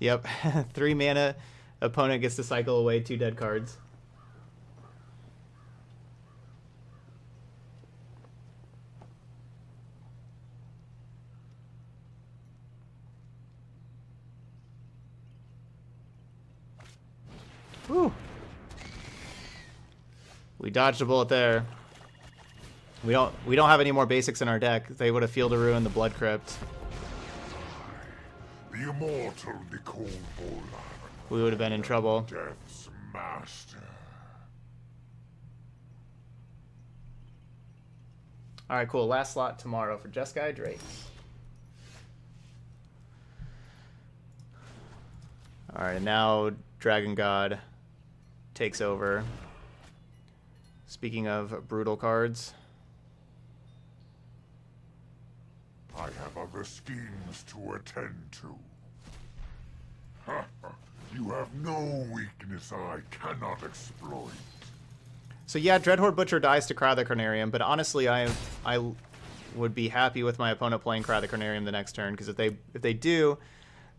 Yep, three mana, opponent gets to cycle away two dead cards. We dodged a bullet there. We don't we don't have any more basics in our deck. They would have Field of Ruin the Blood Crypt. The immortal Nicol Bolas, We would have been in trouble. Death's master. Alright, cool. Last slot tomorrow for Jeskai Drake. Alright, now Dragon God takes over. Speaking of brutal cards. I have other schemes to attend to. you have no weakness I cannot exploit. So yeah, Dreadhorde Butcher dies to Cry the Carnarium, but honestly, I I would be happy with my opponent playing Cry the Carnarium the next turn because if they if they do,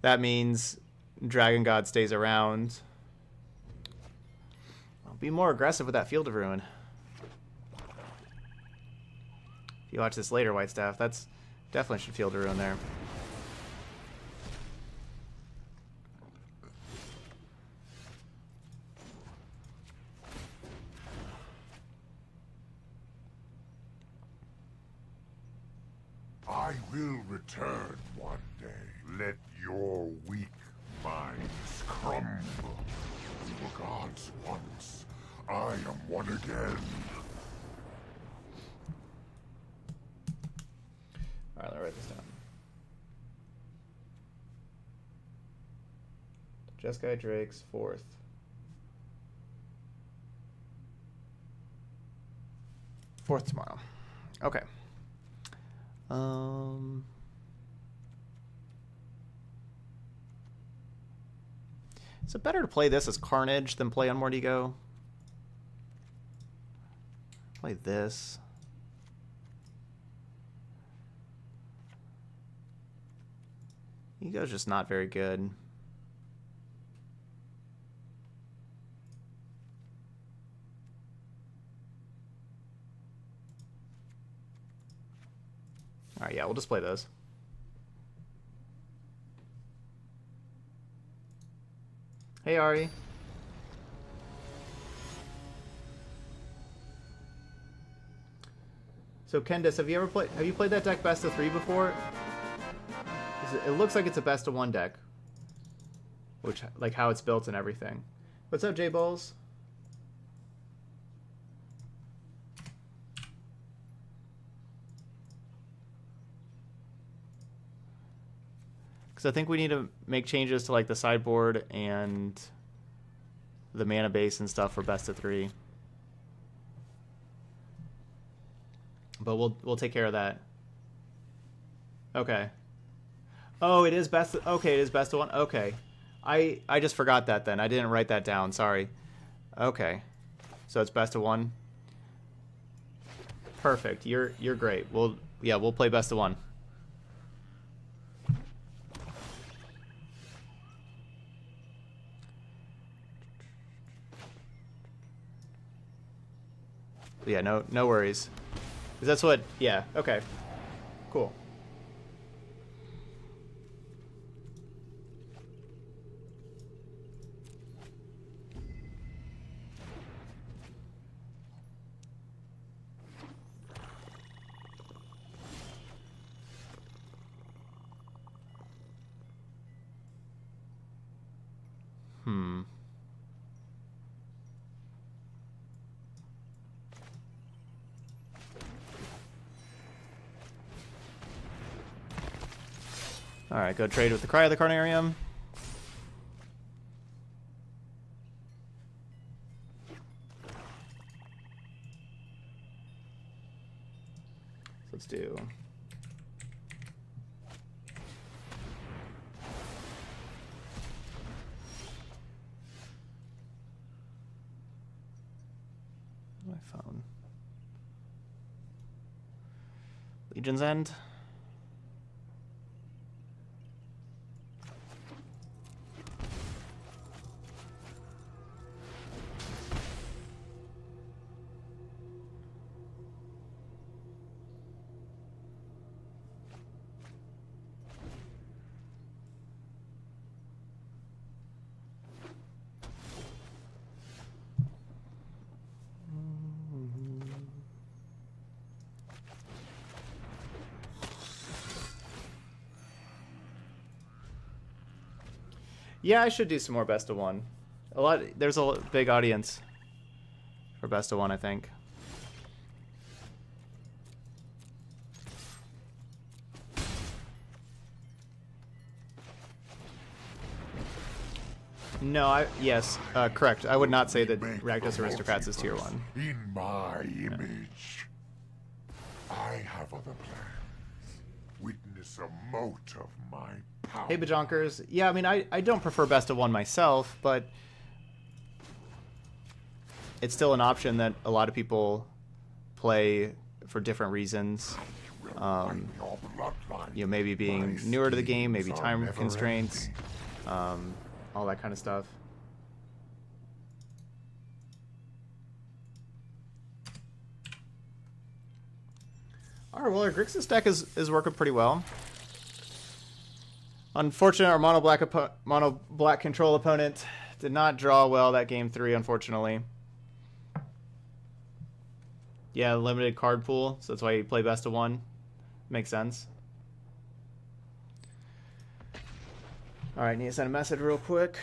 that means Dragon God stays around. I'll be more aggressive with that Field of Ruin. If you watch this later, White Staff, that's definitely should Field of Ruin there. I will return one day. Let your weak minds crumble a god gods once. I am one again. Alright, let me write this down. Jeskai Drake's fourth. Fourth tomorrow. Okay. Um. Is it better to play this as Carnage than play Unmoored Ego? Play this. Ego's just not very good. Alright, yeah, we'll just play those. Hey, Ari. So, Kendis, have you ever played? Have you played that deck best of three before? It looks like it's a best of one deck, which like how it's built and everything. What's up, J Balls? Because I think we need to make changes to like the sideboard and the mana base and stuff for best of three. But we'll we'll take care of that. Okay. Oh, it is best. Okay, it is best of one. Okay, I I just forgot that. Then I didn't write that down. Sorry. Okay, so it's best of one. Perfect. You're you're great. We'll yeah we'll play best of one. Yeah, no no worries. 'Cause that's what. Yeah. Okay. Cool. Hmm. Alright, go trade with the Cry of the Carnarium. Yeah, I should do some more best of one. A lot. There's a big audience for best of one. I think. No, I yes, uh, correct. I would not say that Make Rakdos Aristocrats is tier one. In my image. I have other plans. Witness a mote of my Hey, Bajonkers. Yeah, I mean, I, I don't prefer best of one myself, but it's still an option that a lot of people play for different reasons. Um, you know, maybe being newer to the game, maybe time constraints, um, all that kind of stuff. All right, well, our Grixis deck is, is working pretty well. Unfortunate, our mono black mono black control opponent did not draw well that game three. Unfortunately, yeah, limited card pool, so that's why you play best of one. Makes sense. All right, need to send a message real quick.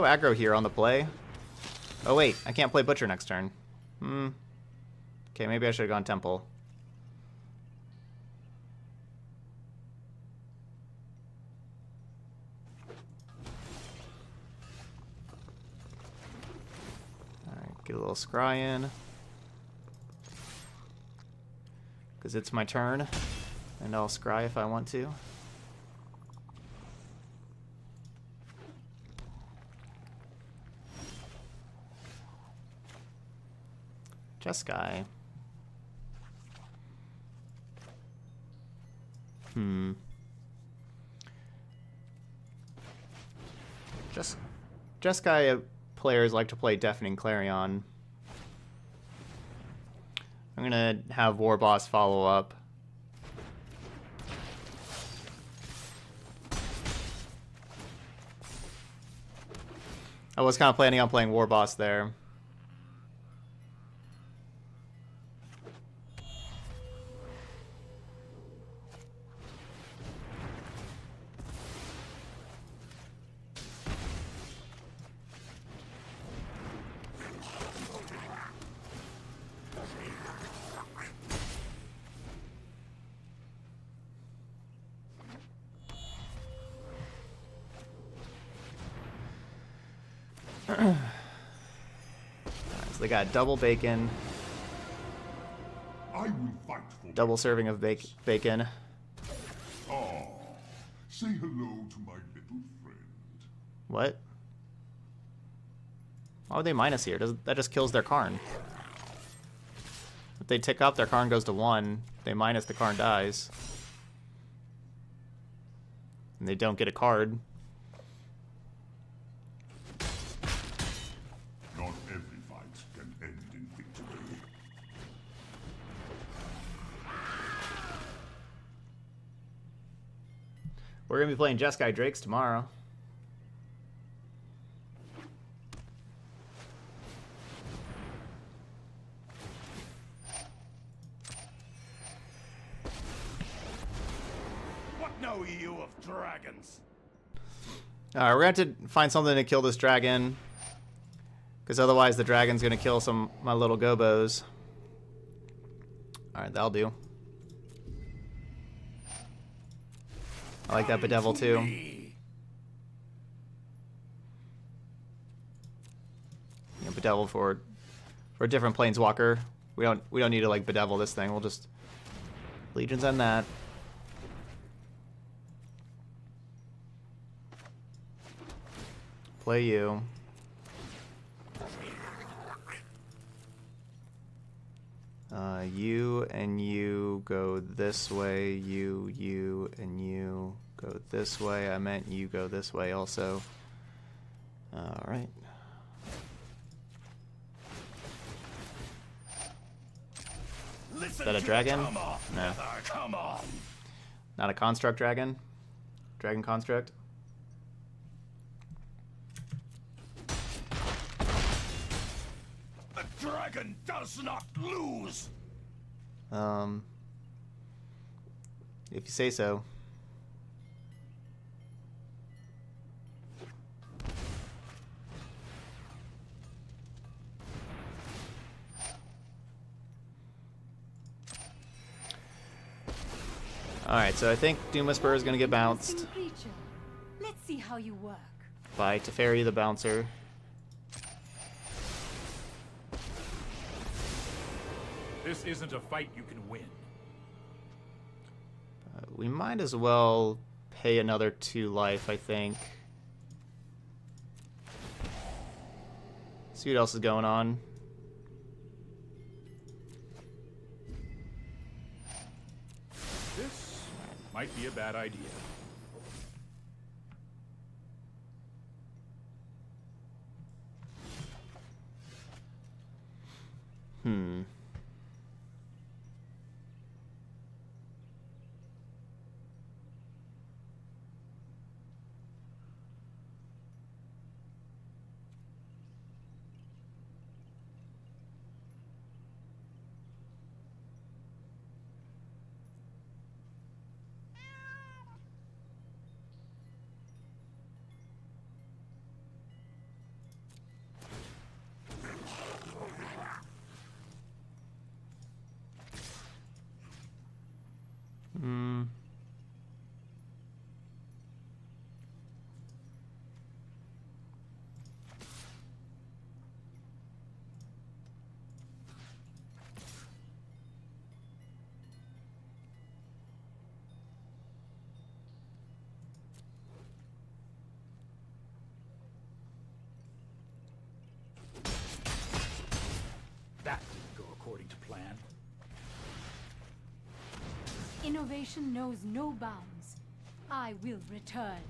Go aggro here on the play. Oh wait, I can't play Butcher next turn. Hmm. Okay, maybe I should have gone Temple. Alright, get a little scry in. Because it's my turn. And I'll scry if I want to. Jeskai. Hmm. Just Jeskai players like to play Deafening Clarion. I'm gonna have War Boss follow up. I was kind of planning on playing War Boss there. So they got double bacon, I will fight for double serving of bac bacon. Ah, say hello to my little friend. What? Why would they minus here? Does, that just kills their Karn. If they tick up, their Karn goes to 1. They minus, the Karn dies. And they don't get a card. Playing Jeskai Drakes tomorrow. What know you of dragons? Alright, we're going to have to find something to kill this dragon. Because otherwise the dragon's going to kill some my little gobos. Alright, that'll do. I like that bedevil too. Bedevil for for a different planeswalker. We don't we don't need to like bedevil this thing. We'll just Legion's End that. Play you. Uh, you and you go this way. You, you, and you go this way. I meant you go this way also. All right. Listen that a dragon? No. come on. Not a construct dragon? Dragon construct? The dragon does not lose. Um, if you say so. Alright, so I think Doom Whisperer is going to get bounced Let's see how you work. by Teferi the Bouncer. This isn't a fight you can win. Uh, we might as well pay another two life, I think. See what else is going on. This might be a bad idea. Hmm. That didn't go according to plan. Innovation knows no bounds. I will return.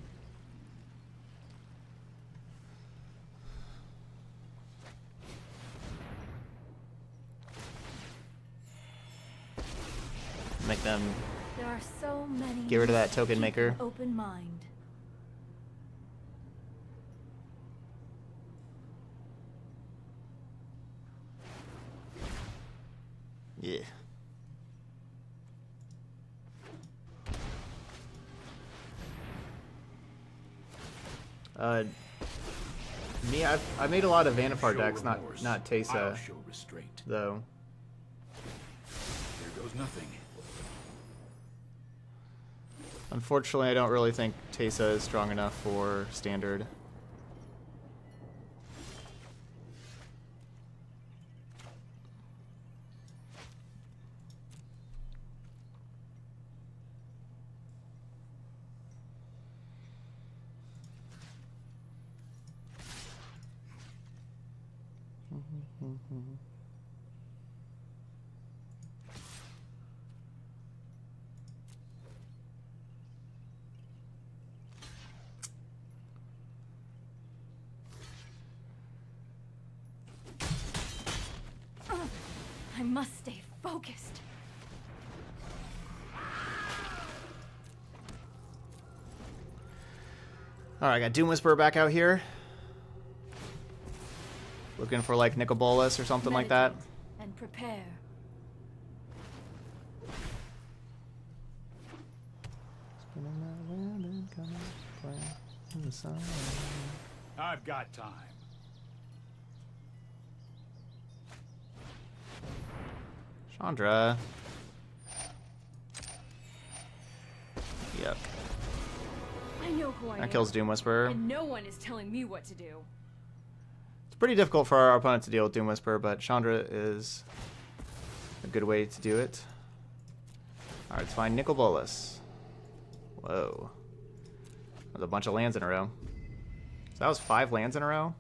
Make them There are so many. Get rid of that token maker. Open mind. Yeah. Uh, me, I've I made a lot of Vannifar decks, not not Teysa though. Here goes nothing. Unfortunately, I don't really think Teysa is strong enough for standard. I must stay focused. All right, I got Doom Whisperer back out here. Looking for like Nicol Bolas or something like that. And prepare. I've got time. Chandra. Know who I am. That kills Doom Whisperer. And no one is telling me what to do. It's pretty difficult for our opponent to deal with Doom Whisperer, but Chandra is a good way to do it. Alright, let's find Nicol Bolas. Whoa. There's a bunch of lands in a row. So that was five lands in a row.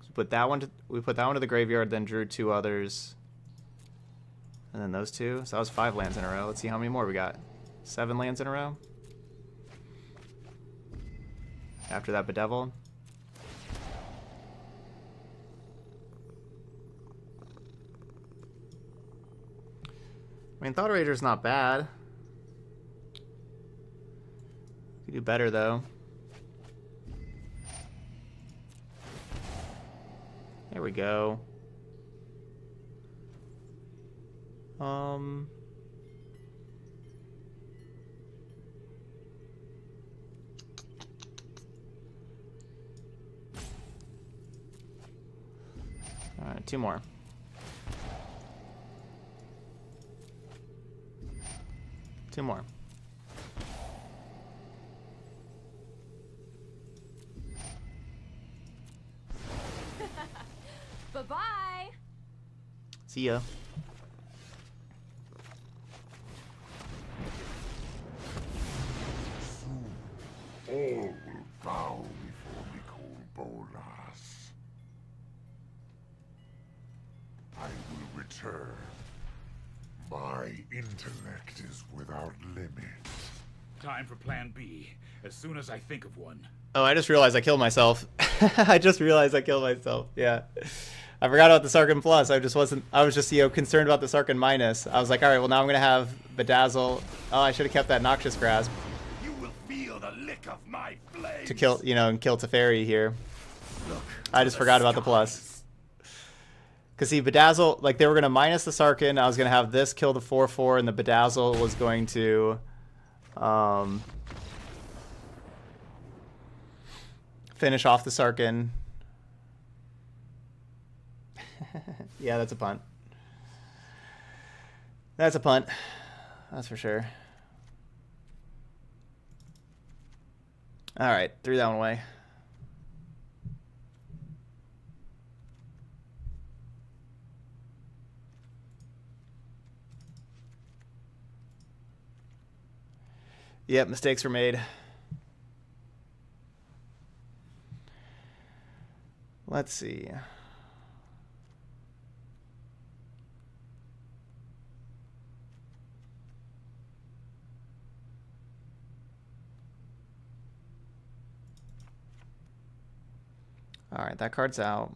So we put that one to we put that one to the graveyard, then drew two others. And then those two. So that was five lands in a row. Let's see how many more we got. Seven lands in a row. After that bedevil. I mean, Thought Raider's not bad. Could do better though. There we go. Um. Two more. Two more. Bye bye. See ya. All return. My intellect is without limit. Time for plan B. As soon as I think of one. Oh, I just realized I killed myself. I just realized I killed myself. Yeah. I forgot about the Sarkhan Plus. I just wasn't. I was just you know concerned about the Sarkhan Minus. I was like, all right, well now I'm gonna have Bedazzle. Oh, I should have kept that Noxious Grasp You will feel the lick of my blade. to kill you know and kill Teferi here. Look I just forgot about the plus. Cause see, Bedazzle, like they were gonna minus the Sarkhan. I was gonna have this kill the four four, and the Bedazzle was going to, um, finish off the Sarkhan. yeah, that's a punt. That's a punt. That's for sure. All right, threw that one away. Yep, mistakes were made. Let's see. All right, that card's out.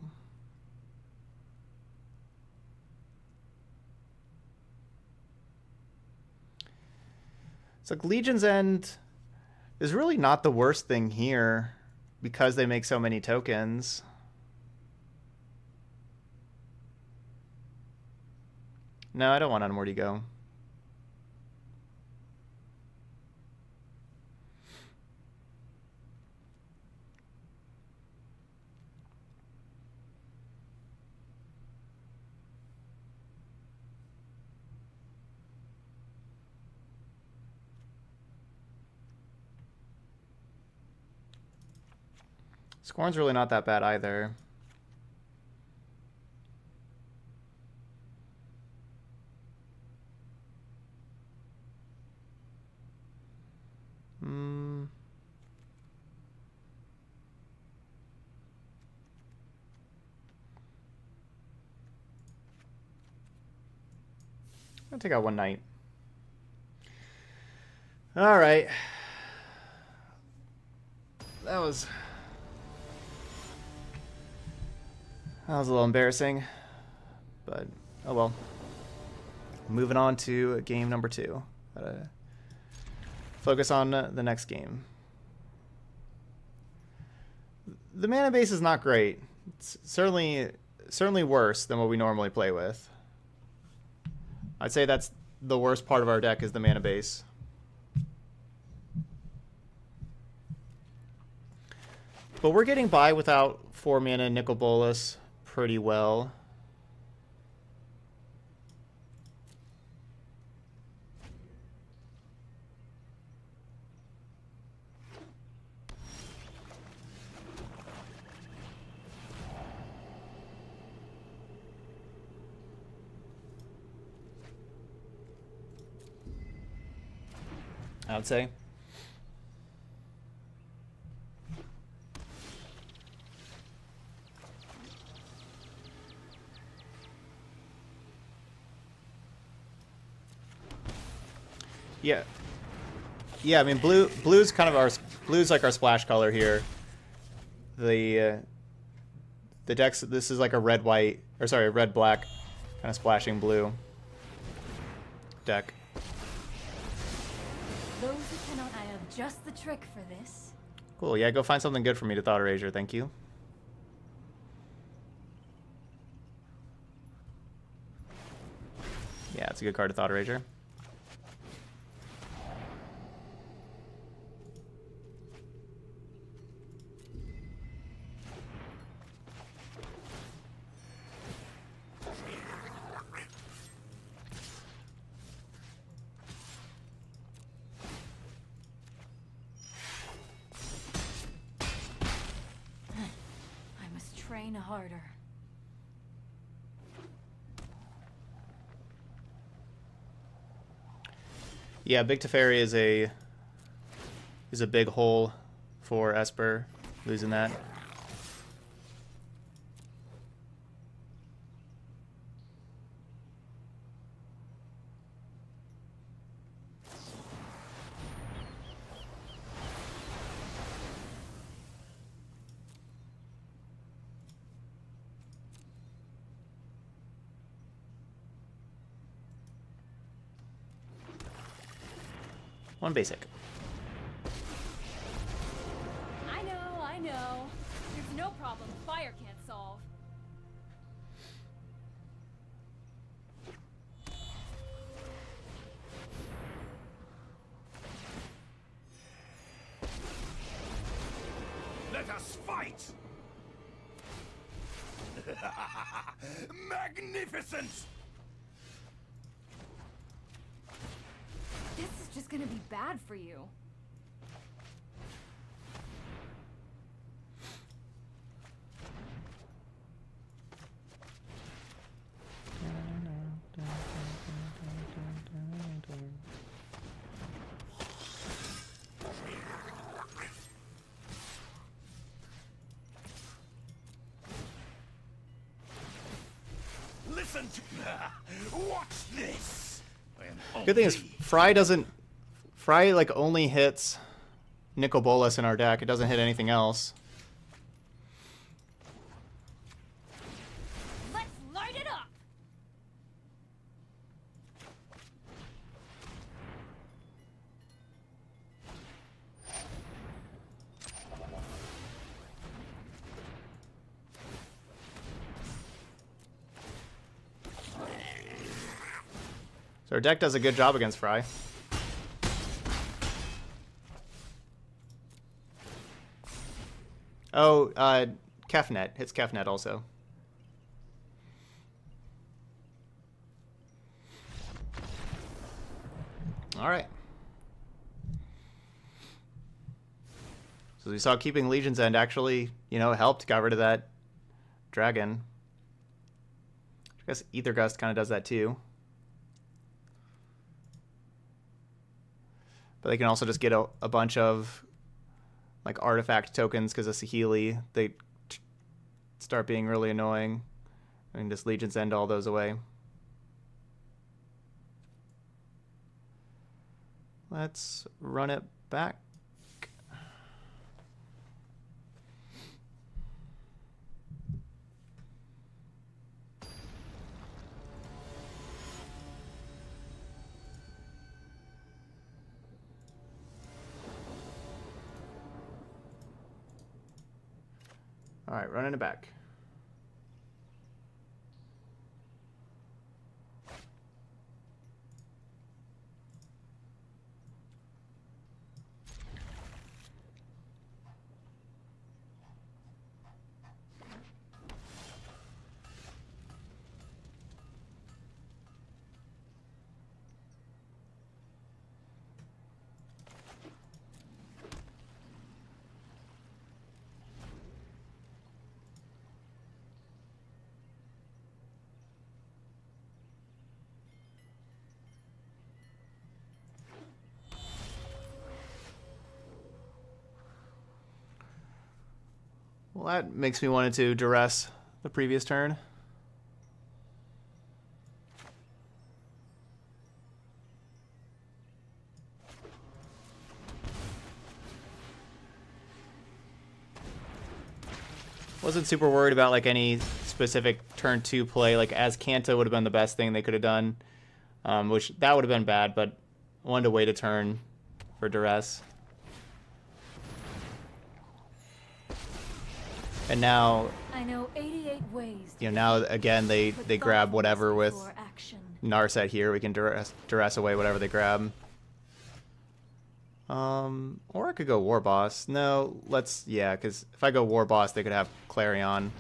It's like Legion's End is really not the worst thing here because they make so many tokens. No, I don't want Unmoored Ego. Scorn's really not that bad either. Hmm. I'll take out one Knight. All right. That was That was a little embarrassing, but oh well. Moving on to game number two. Gotta focus on uh, the next game. The mana base is not great. It's certainly certainly worse than what we normally play with. I'd say that's the worst part of our deck is the mana base. But we're getting by without four mana Nicol Bolas pretty well. I would say. Yeah. Yeah, I mean blue blue's kind of our blue's like our splash color here. The uh, the decks this is like a red white or sorry, red black kind of splashing blue deck. Those who cannot, I have just the trick for this. Cool. Yeah, go find something good for me to Thought Erasure. Thank you. Yeah, it's a good card to Thought Erasure. Yeah, Big Teferi is a is a big hole for Esper losing that. One basic. Good thing is Fry doesn't Fry like only hits Nicol Bolas in our deck. It doesn't hit anything else. Deck does a good job against Fry. Oh, uh, Kefnet. Hits Kefnet also. Alright. So we saw keeping Legion's End actually, you know, helped, got rid of that dragon. I guess Aether Gust kind of does that too. But they can also just get a, a bunch of like artifact tokens because of Saheeli. They t- start being really annoying. I mean, just Legion's End all those away. Let's run it back. All right, running it back. Well, that makes me wanted to duress the previous turn. Wasn't super worried about like any specific turn two play. Like Azcanta would have been the best thing they could have done, um, which that would have been bad. But I wanted to wait a turn for duress. And now, I know 88 ways. you know, now again they they grab whatever with. Narset here. We can duress, duress away whatever they grab. Um, or I could go War Boss. No, let's yeah, because if I go War Boss, they could have Clarion.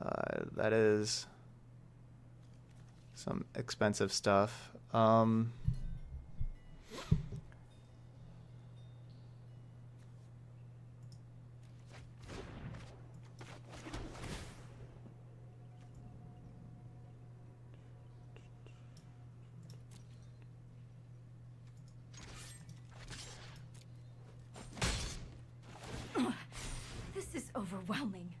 Uh, that is some expensive stuff. Um, This is overwhelming.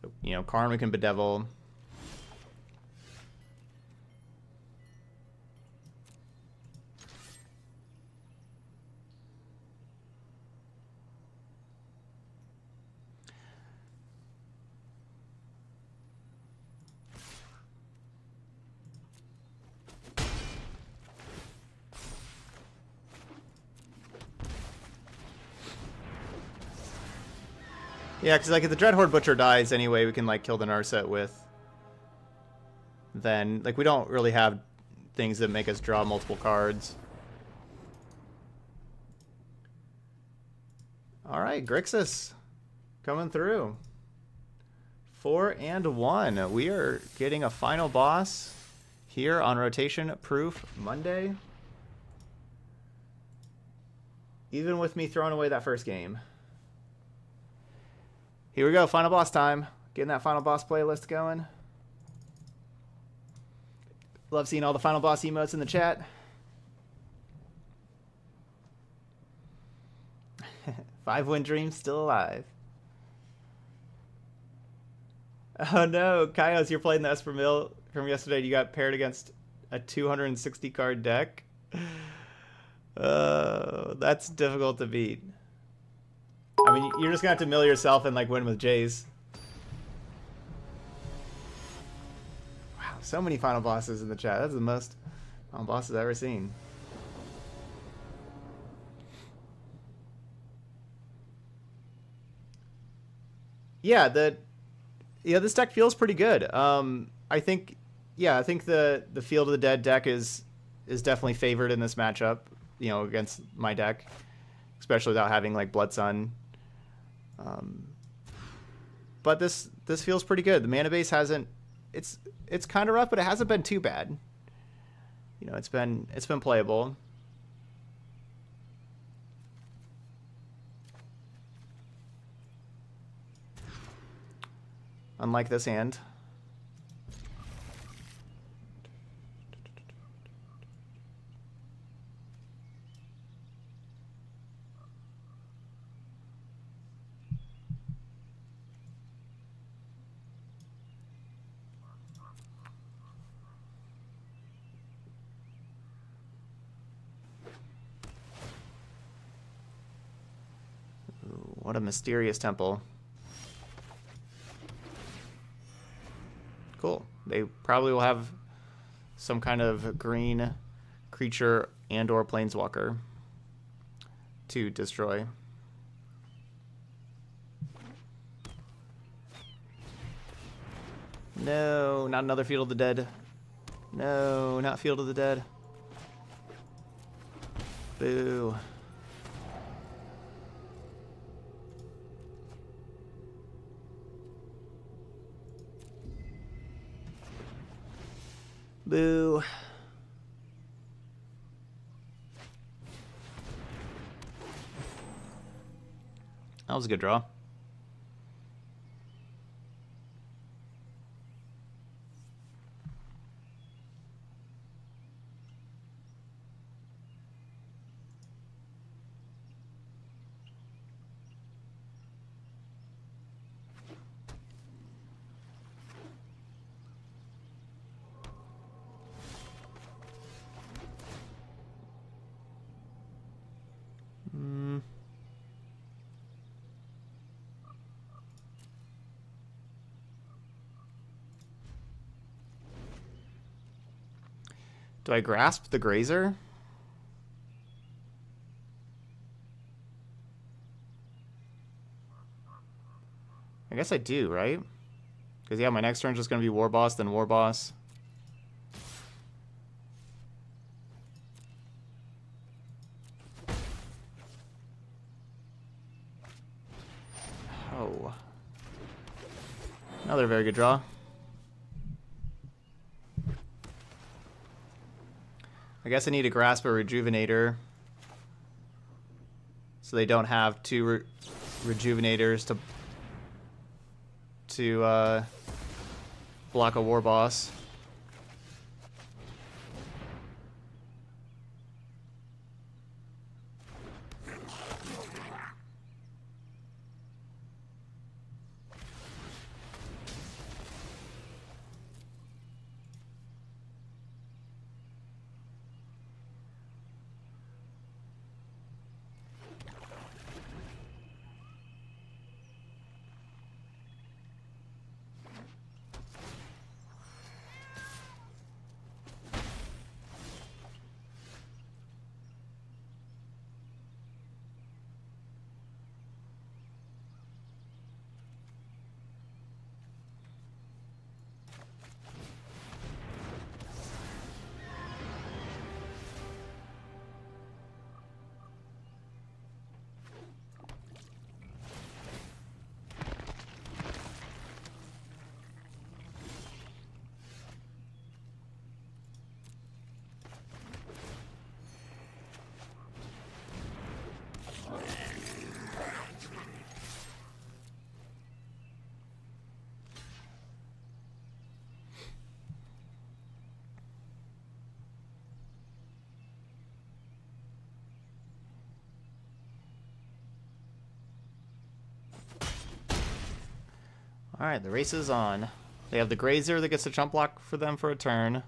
so you know, Karn we can bedevil. Yeah, because like if the Dreadhorde Butcher dies anyway, we can like kill the Narset with. Then like we don't really have things that make us draw multiple cards. All right, Grixis coming through. Four and one. We are getting a final boss here on Rotation Proof Monday. Even with me throwing away that first game. Here we go, final boss time. Getting that final boss playlist going. Love seeing all the final boss emotes in the chat. Five win dream still alive. Oh no, Kaios, you're playing the Esper Mill from yesterday. You got paired against a 260 card deck. Uh, that's difficult to beat. Mean, you're just gonna have to mill yourself and like win with Jace. Wow, so many final bosses in the chat. That's the most final bosses I've ever seen. Yeah, the yeah, this deck feels pretty good. Um, I think, yeah, I think the the Field of the Dead deck is is definitely favored in this matchup. You know, against my deck, especially without having like Blood Sun. Um, but this this feels pretty good. The mana base hasn't. It's it's kind of rough, but it hasn't been too bad. You know, it's been it's been playable. Unlike this hand. Ooh, What a mysterious temple. Cool. They probably will have some kind of green creature and or planeswalker to destroy. No, not another Field of the Dead. No, not Field of the Dead. Boo. Boo. That was a good draw. Do I grasp the grazer? I guess I do, right? Because, yeah, my next turn's just going to be War Boss, then War Boss. Oh. Another very good draw. I guess I need to grasp a rejuvenator. So they don't have two re rejuvenators to to uh, block a war boss. All right, the race is on. They have the Grazer that gets a jump block for them for a turn.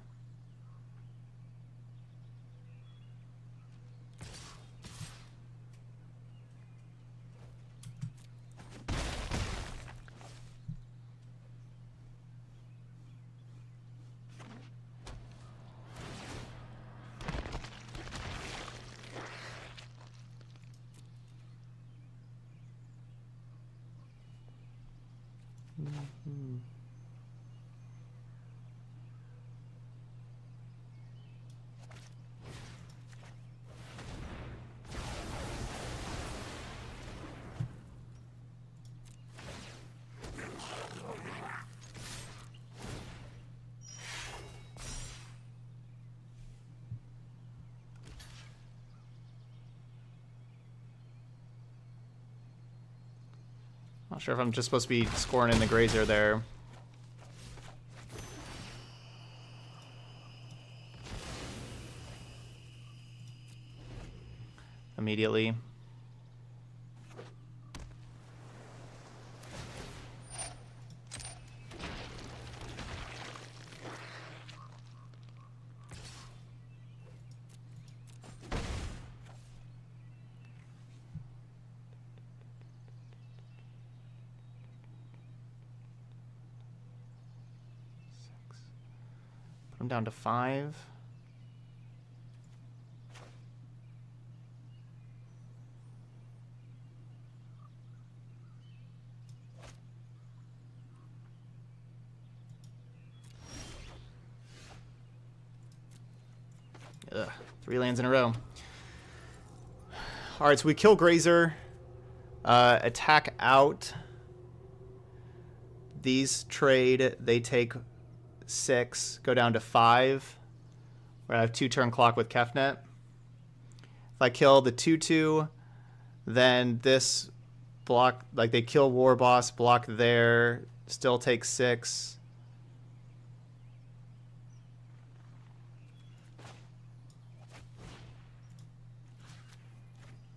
Not sure if I'm just supposed to be scoring in the Grazer there. Immediately. Put them down to five. Ugh, three lands in a row. All right, so we kill Grazer, uh, attack out. These trade, they take six, go down to five. Where I have two turn clock with Kefnet. If I kill the 2 2, then this block, like they kill War Boss, block there, still take six.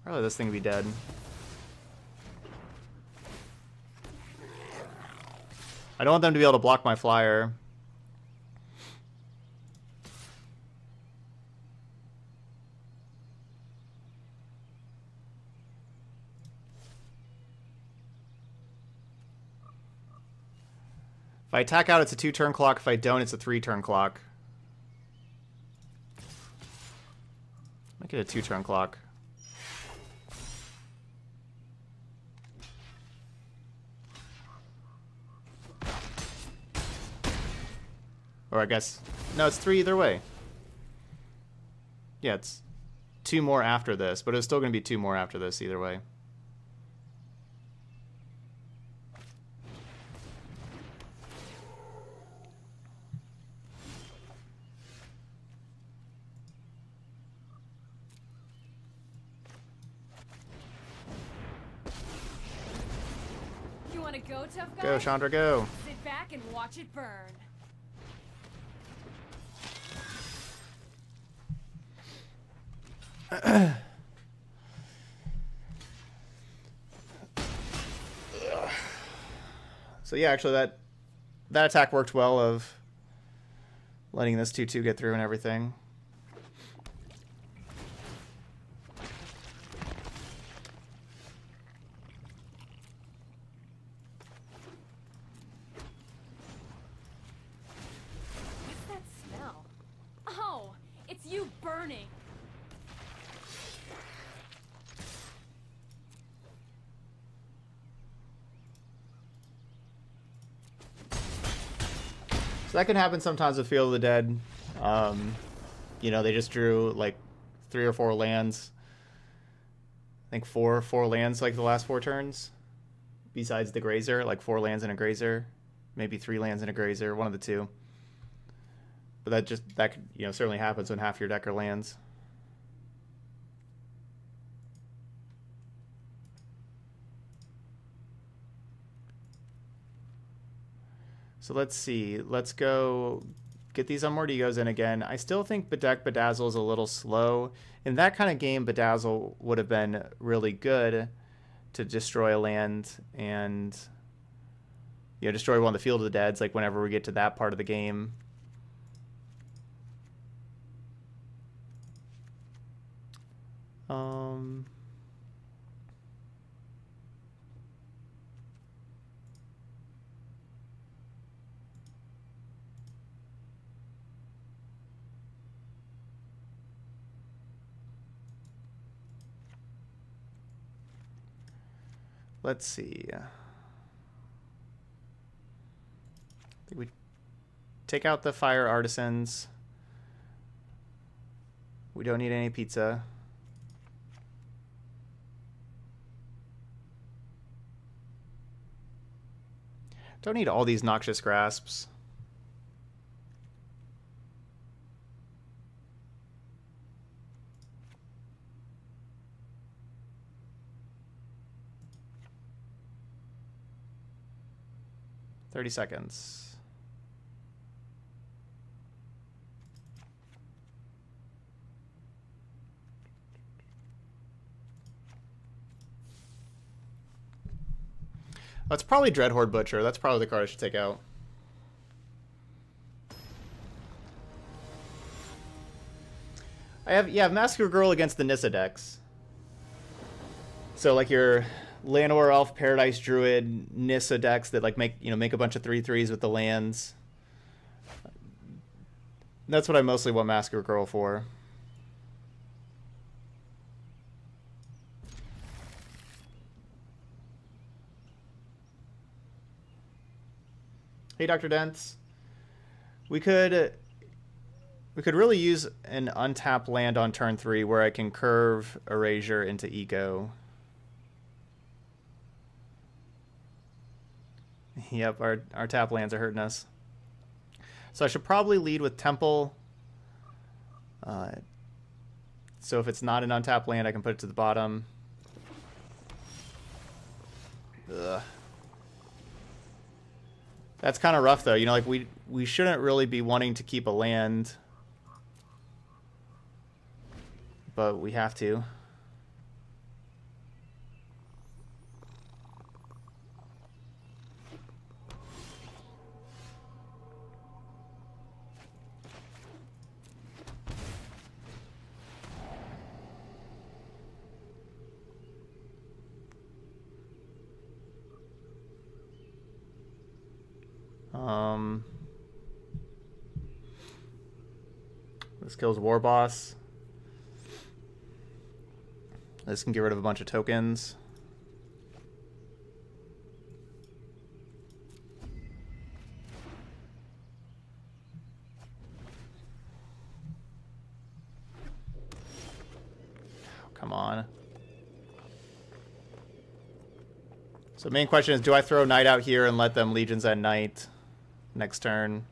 Probably this thing be dead. I don't want them to be able to block my flyer. If I attack out, it's a two turn clock. If I don't, it's a three turn clock. Make it a two turn clock. Or I guess, no, it's three either way. Yeah, it's two more after this, but it's still going to be two more after this either way. You wanna go, tough guy? Go, Chandra, go. Sit back and watch it burn. So yeah, actually that that attack worked well of letting this 2-2 get through and everything. What's that smell? Oh, it's you burning. So that can happen sometimes with Field of the Dead. Um, you know, they just drew like three or four lands. I think four four lands like the last four turns. Besides the Grazer, like four lands and a Grazer, maybe three lands and a Grazer, one of the two. But that just that could, you know certainly happens when half your deck are lands. So let's see. Let's go get these Unmoored Egos in again. I still think Bedeck Bedazzle is a little slow. In that kind of game, Bedazzle would have been really good to destroy a land and you know, destroy one of the Field of the Dead's, like whenever we get to that part of the game. Um... Let's see. we take out the fire artisans. We don't need any pizza. Don't need all these noxious grasps. Thirty seconds. That's probably Dreadhorde Butcher. That's probably the card I should take out. I have, yeah, Massacre Girl against the Nissa decks. So, like, your Llanowar Elf, Paradise Druid, Nissa decks that, like, make, you know, make a bunch of 3-3s with the lands. That's what I mostly want Massacre Girl for. Hey, Dr. Dents. We could we could really use an untapped land on turn three where I can curve Erasure into Ego. Yep, our, our tap lands are hurting us. So I should probably lead with Temple. Uh, so if it's not an untapped land, I can put it to the bottom. Ugh. That's kind of rough, though. You know, like, we, we shouldn't really be wanting to keep a land. But we have to. Um, this kills War Boss. This can get rid of a bunch of tokens. Oh, come on. So main question is, do I throw Knight out here and let them Legion's End Knight next turn?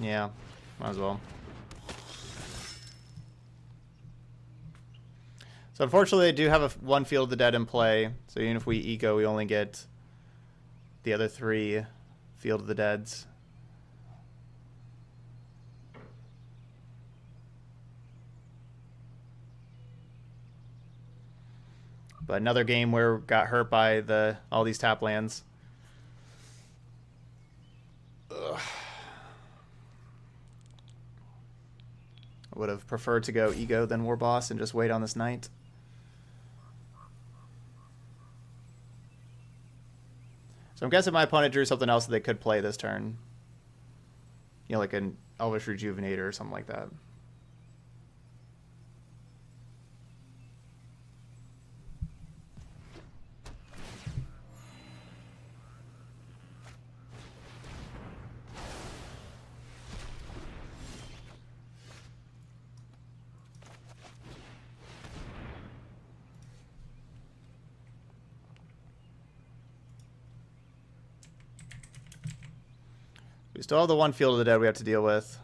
Yeah, might as well. So unfortunately, they do have a one Field of the Dead in play. So even if we ego, we only get the other three Field of the Deads. But another game where got hurt by the all these tap lands. Ugh. I would have preferred to go ego than war boss and just wait on this Knight. So I'm guessing my opponent drew something else that they could play this turn. You know, like an Elvish Rejuvenator or something like that. Still have the one Field of the Dead we have to deal with.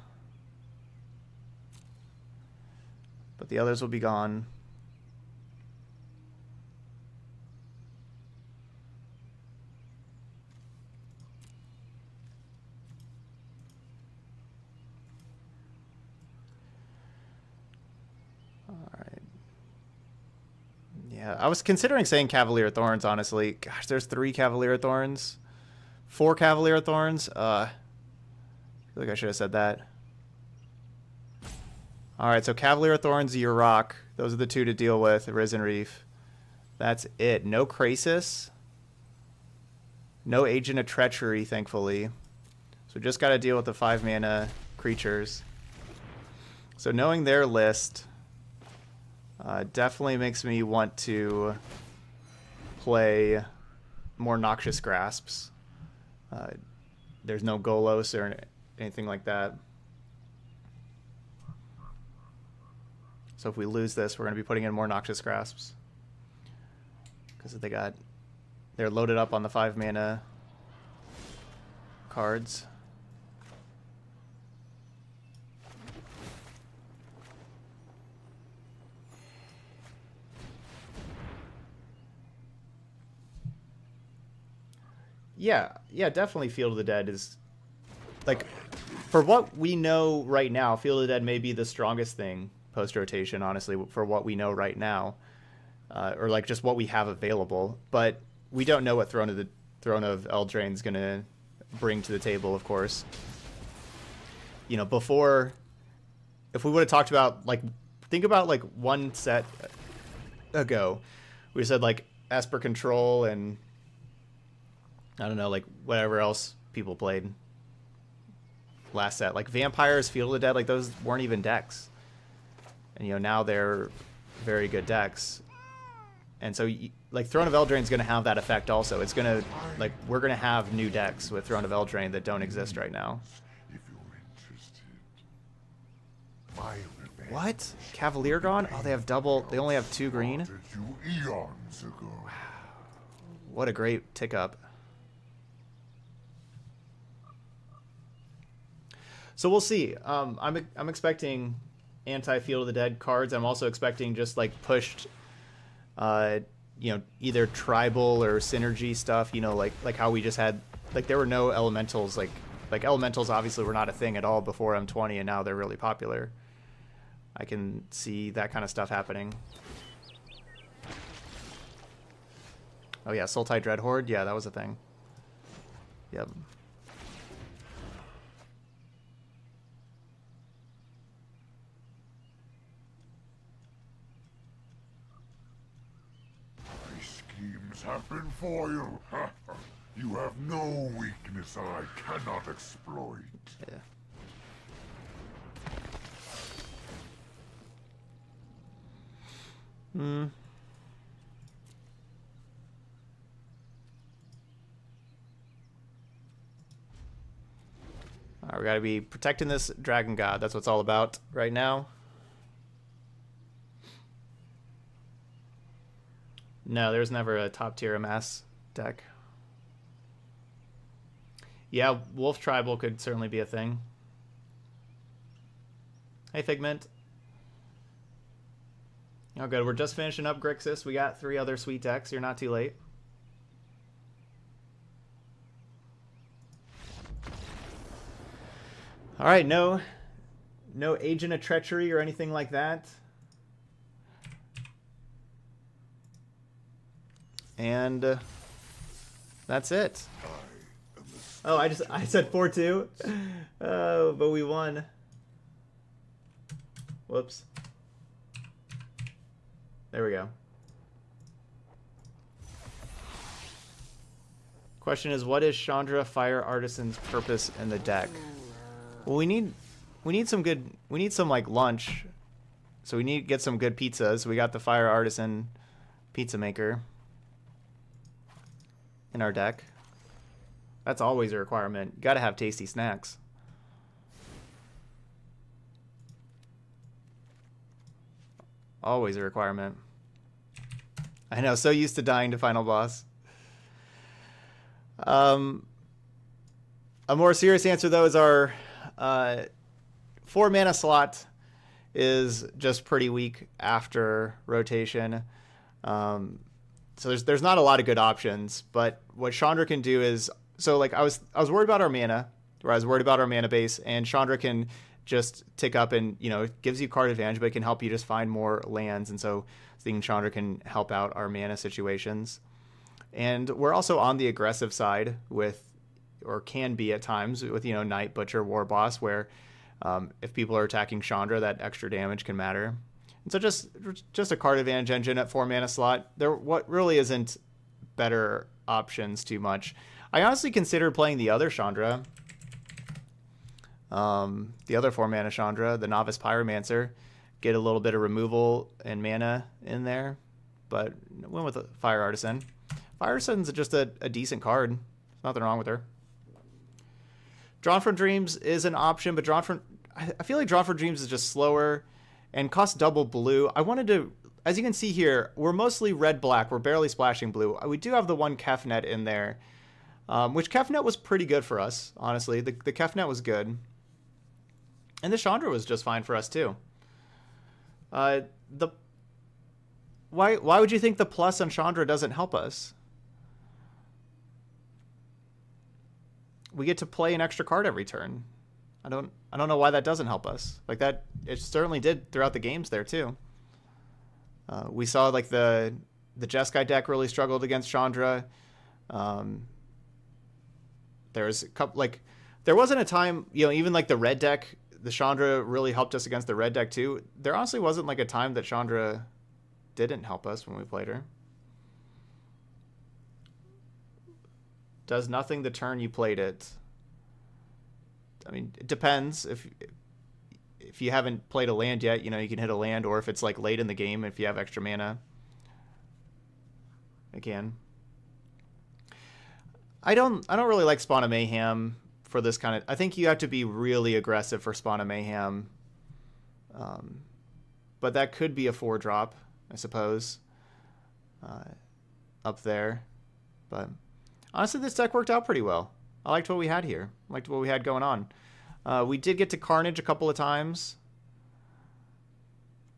But the others will be gone. Yeah, I was considering saying Cavalier Thorns, honestly. Gosh, there's three Cavalier Thorns. Four Cavalier Thorns. Uh, feel like I should have said that. Alright, so Cavalier Thorns, Yarok. Those are the two to deal with. Risen Reef. That's it. No Krasis. No Agent of Treachery, thankfully. So just got to deal with the five mana creatures. So knowing their list uh, definitely makes me want to play more Noxious Grasps. Uh, there's no Golos or anything like that. So if we lose this, we're going to be putting in more Noxious Grasps. Because they got... They're loaded up on the 5 mana cards. Yeah, yeah, definitely Field of the Dead is like for what we know right now, Field of Dead may be the strongest thing post rotation, honestly, for what we know right now. Uh, or like just what we have available, but we don't know what Throne of the Throne of Eldraine's gonna bring to the table, of course. You know, before if we would have talked about like think about like one set ago, we said like Esper Control and I don't know, like whatever else people played last set. Like Vampires, Field of the Dead, like those weren't even decks. And you know, now they're very good decks. And so like Throne of Eldraine is going to have that effect also. It's going to like we're going to have new decks with Throne of Eldraine that don't exist right now. If you're interested. My What? Cavalier gone? Oh, they have double. They only have two green. started you eons ago. What a great tick up. So we'll see. Um, I'm I'm expecting anti Field of the Dead cards. I'm also expecting just like pushed, uh, you know, either tribal or synergy stuff. You know, like like how we just had like there were no elementals. Like like elementals obviously were not a thing at all before M20, and now they're really popular. I can see that kind of stuff happening. Oh yeah, Sultai Dread Horde. Yeah, that was a thing. Yep. My schemes have been foiled. you have no weakness I cannot exploit. Yeah. Hmm. We gotta be protecting this dragon god. That's what it's all about right now. No, there's never a top tier MS deck. Yeah, Wolf Tribal could certainly be a thing. Hey, Figment. Oh, good. We're just finishing up Grixis. We got three other sweet decks. You're not too late. All right, no, no agent of treachery or anything like that. And uh, that's it. Oh, I just I said four two. Oh, but we won. Whoops. There we go. Question is, what is Chandra Fire Artisan's purpose in the deck? Well, we need we need some good we need some like lunch. So we need to get some good pizzas. We got the Fire Artisan pizza maker in our deck. That's always a requirement. You got to have tasty snacks. Always a requirement. I know, so used to dying to final boss. Um, a more serious answer though is our uh, four mana slot is just pretty weak after rotation. Um, so there's there's not a lot of good options, but what Chandra can do is so like I was I was worried about our mana, or I was worried about our mana base, and Chandra can just tick up and you know it gives you card advantage, but it can help you just find more lands, and so Stinging Chandra can help out our mana situations. And we're also on the aggressive side with, or can be at times with you know Knight, Butcher, War Boss, where um, if people are attacking Chandra, that extra damage can matter. And so just just a card advantage engine at four mana slot. There what really isn't better options too much. I honestly considered playing the other Chandra. Um, the other four mana Chandra, the Novice Pyromancer, get a little bit of removal and mana in there, but went with a Fire Artisan. Fire Artisan's just a, a decent card. There's nothing wrong with her. Drawn from Dreams is an option, but Drawn from I feel like Drawn from Dreams is just slower and cost double blue. I wanted to, as you can see here, we're mostly red black. We're barely splashing blue. We do have the one Kefnet in there, um, which Kefnet was pretty good for us, honestly. The, the Kefnet was good. And the Chandra was just fine for us too. Uh, the why why would you think the plus on Chandra doesn't help us? We get to play an extra card every turn. I don't I don't know why that doesn't help us. Like that it certainly did throughout the games there too. Uh, we saw like the the Jeskai deck really struggled against Chandra. Um, there's a couple like there wasn't a time you know even like the red deck the Chandra really helped us against the red deck too. There honestly wasn't like a time that Chandra didn't help us when we played her. Does nothing the turn you played it. I mean, it depends if if you haven't played a land yet, you know, you can hit a land or if it's like late in the game if you have extra mana. Again. I don't I don't really like Spawn of Mayhem for this kind of. I think you have to be really aggressive for Spawn of Mayhem. Um, but that could be a four drop, I suppose. Uh, up there, but honestly, this deck worked out pretty well. I liked what we had here. I liked what we had going on. Uh, we did get to Carnage a couple of times,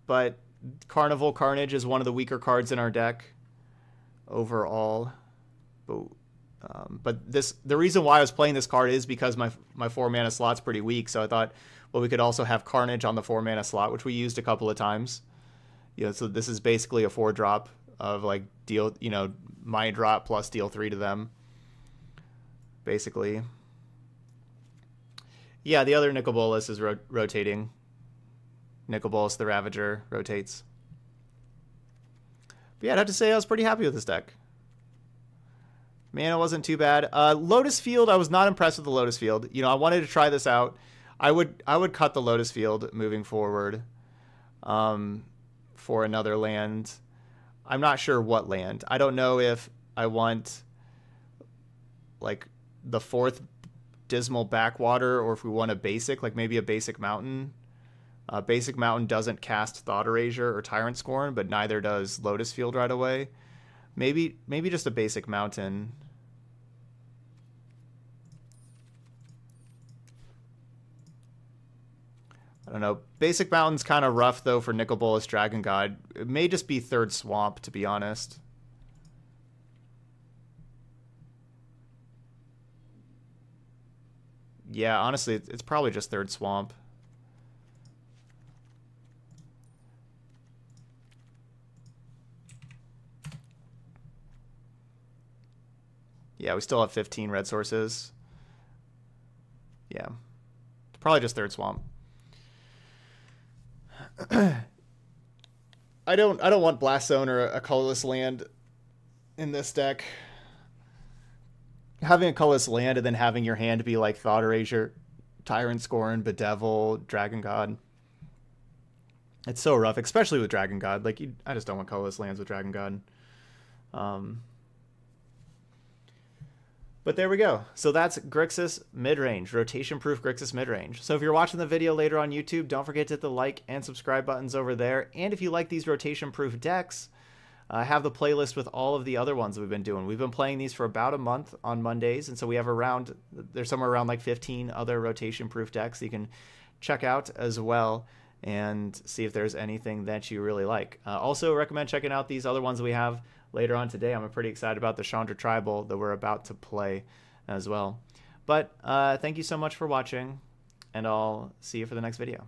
but Carnival Carnage is one of the weaker cards in our deck overall. But um, but this the reason why I was playing this card is because my my four mana slot's pretty weak. So I thought, well, we could also have Carnage on the four mana slot, which we used a couple of times. You know, so this is basically a four drop of like deal, you know, my drop plus deal three to them. Basically. Yeah, the other Nicol Bolas is ro- rotating. Nicol Bolas the Ravager rotates. But yeah, I'd have to say I was pretty happy with this deck. Mana wasn't too bad. Uh, Lotus Field, I was not impressed with the Lotus Field. You know, I wanted to try this out. I would I would cut the Lotus Field moving forward um, for another land. I'm not sure what land. I don't know if I want like the fourth dismal backwater or if we want a basic, like maybe a basic mountain. Uh, basic mountain doesn't cast Thought Erasure or Tyrant Scorn, but neither does Lotus Field right away. Maybe maybe just a basic mountain. I don't know. Basic mountain's kind of rough though for Nicol Bolas Dragon God. It may just be third swamp to be honest. Yeah, honestly, it's probably just third swamp. Yeah, we still have 15 red sources. Yeah. It's probably just third swamp. I don't I don't want Blast Zone or a colorless land in this deck. Having a colorless land and then having your hand be like Thought Erasure, Tyrant Scorn, Bedevil, Dragon God. It's so rough, especially with Dragon God. Like, you, I just don't want colorless lands with Dragon God. Um, but there we go. So that's Grixis midrange, rotation-proof Grixis midrange. So if you're watching the video later on YouTube, don't forget to hit the like and subscribe buttons over there. And if you like these rotation-proof decks, I have the playlist with all of the other ones that we've been doing. We've been playing these for about a month on Mondays, and so we have around, there's somewhere around like 15 other rotation-proof decks you can check out as well and see if there's anything that you really like. Uh, also recommend checking out these other ones we have later on today. I'm pretty excited about the Chandra Tribal that we're about to play as well. But uh, thank you so much for watching. and I'll see you for the next video.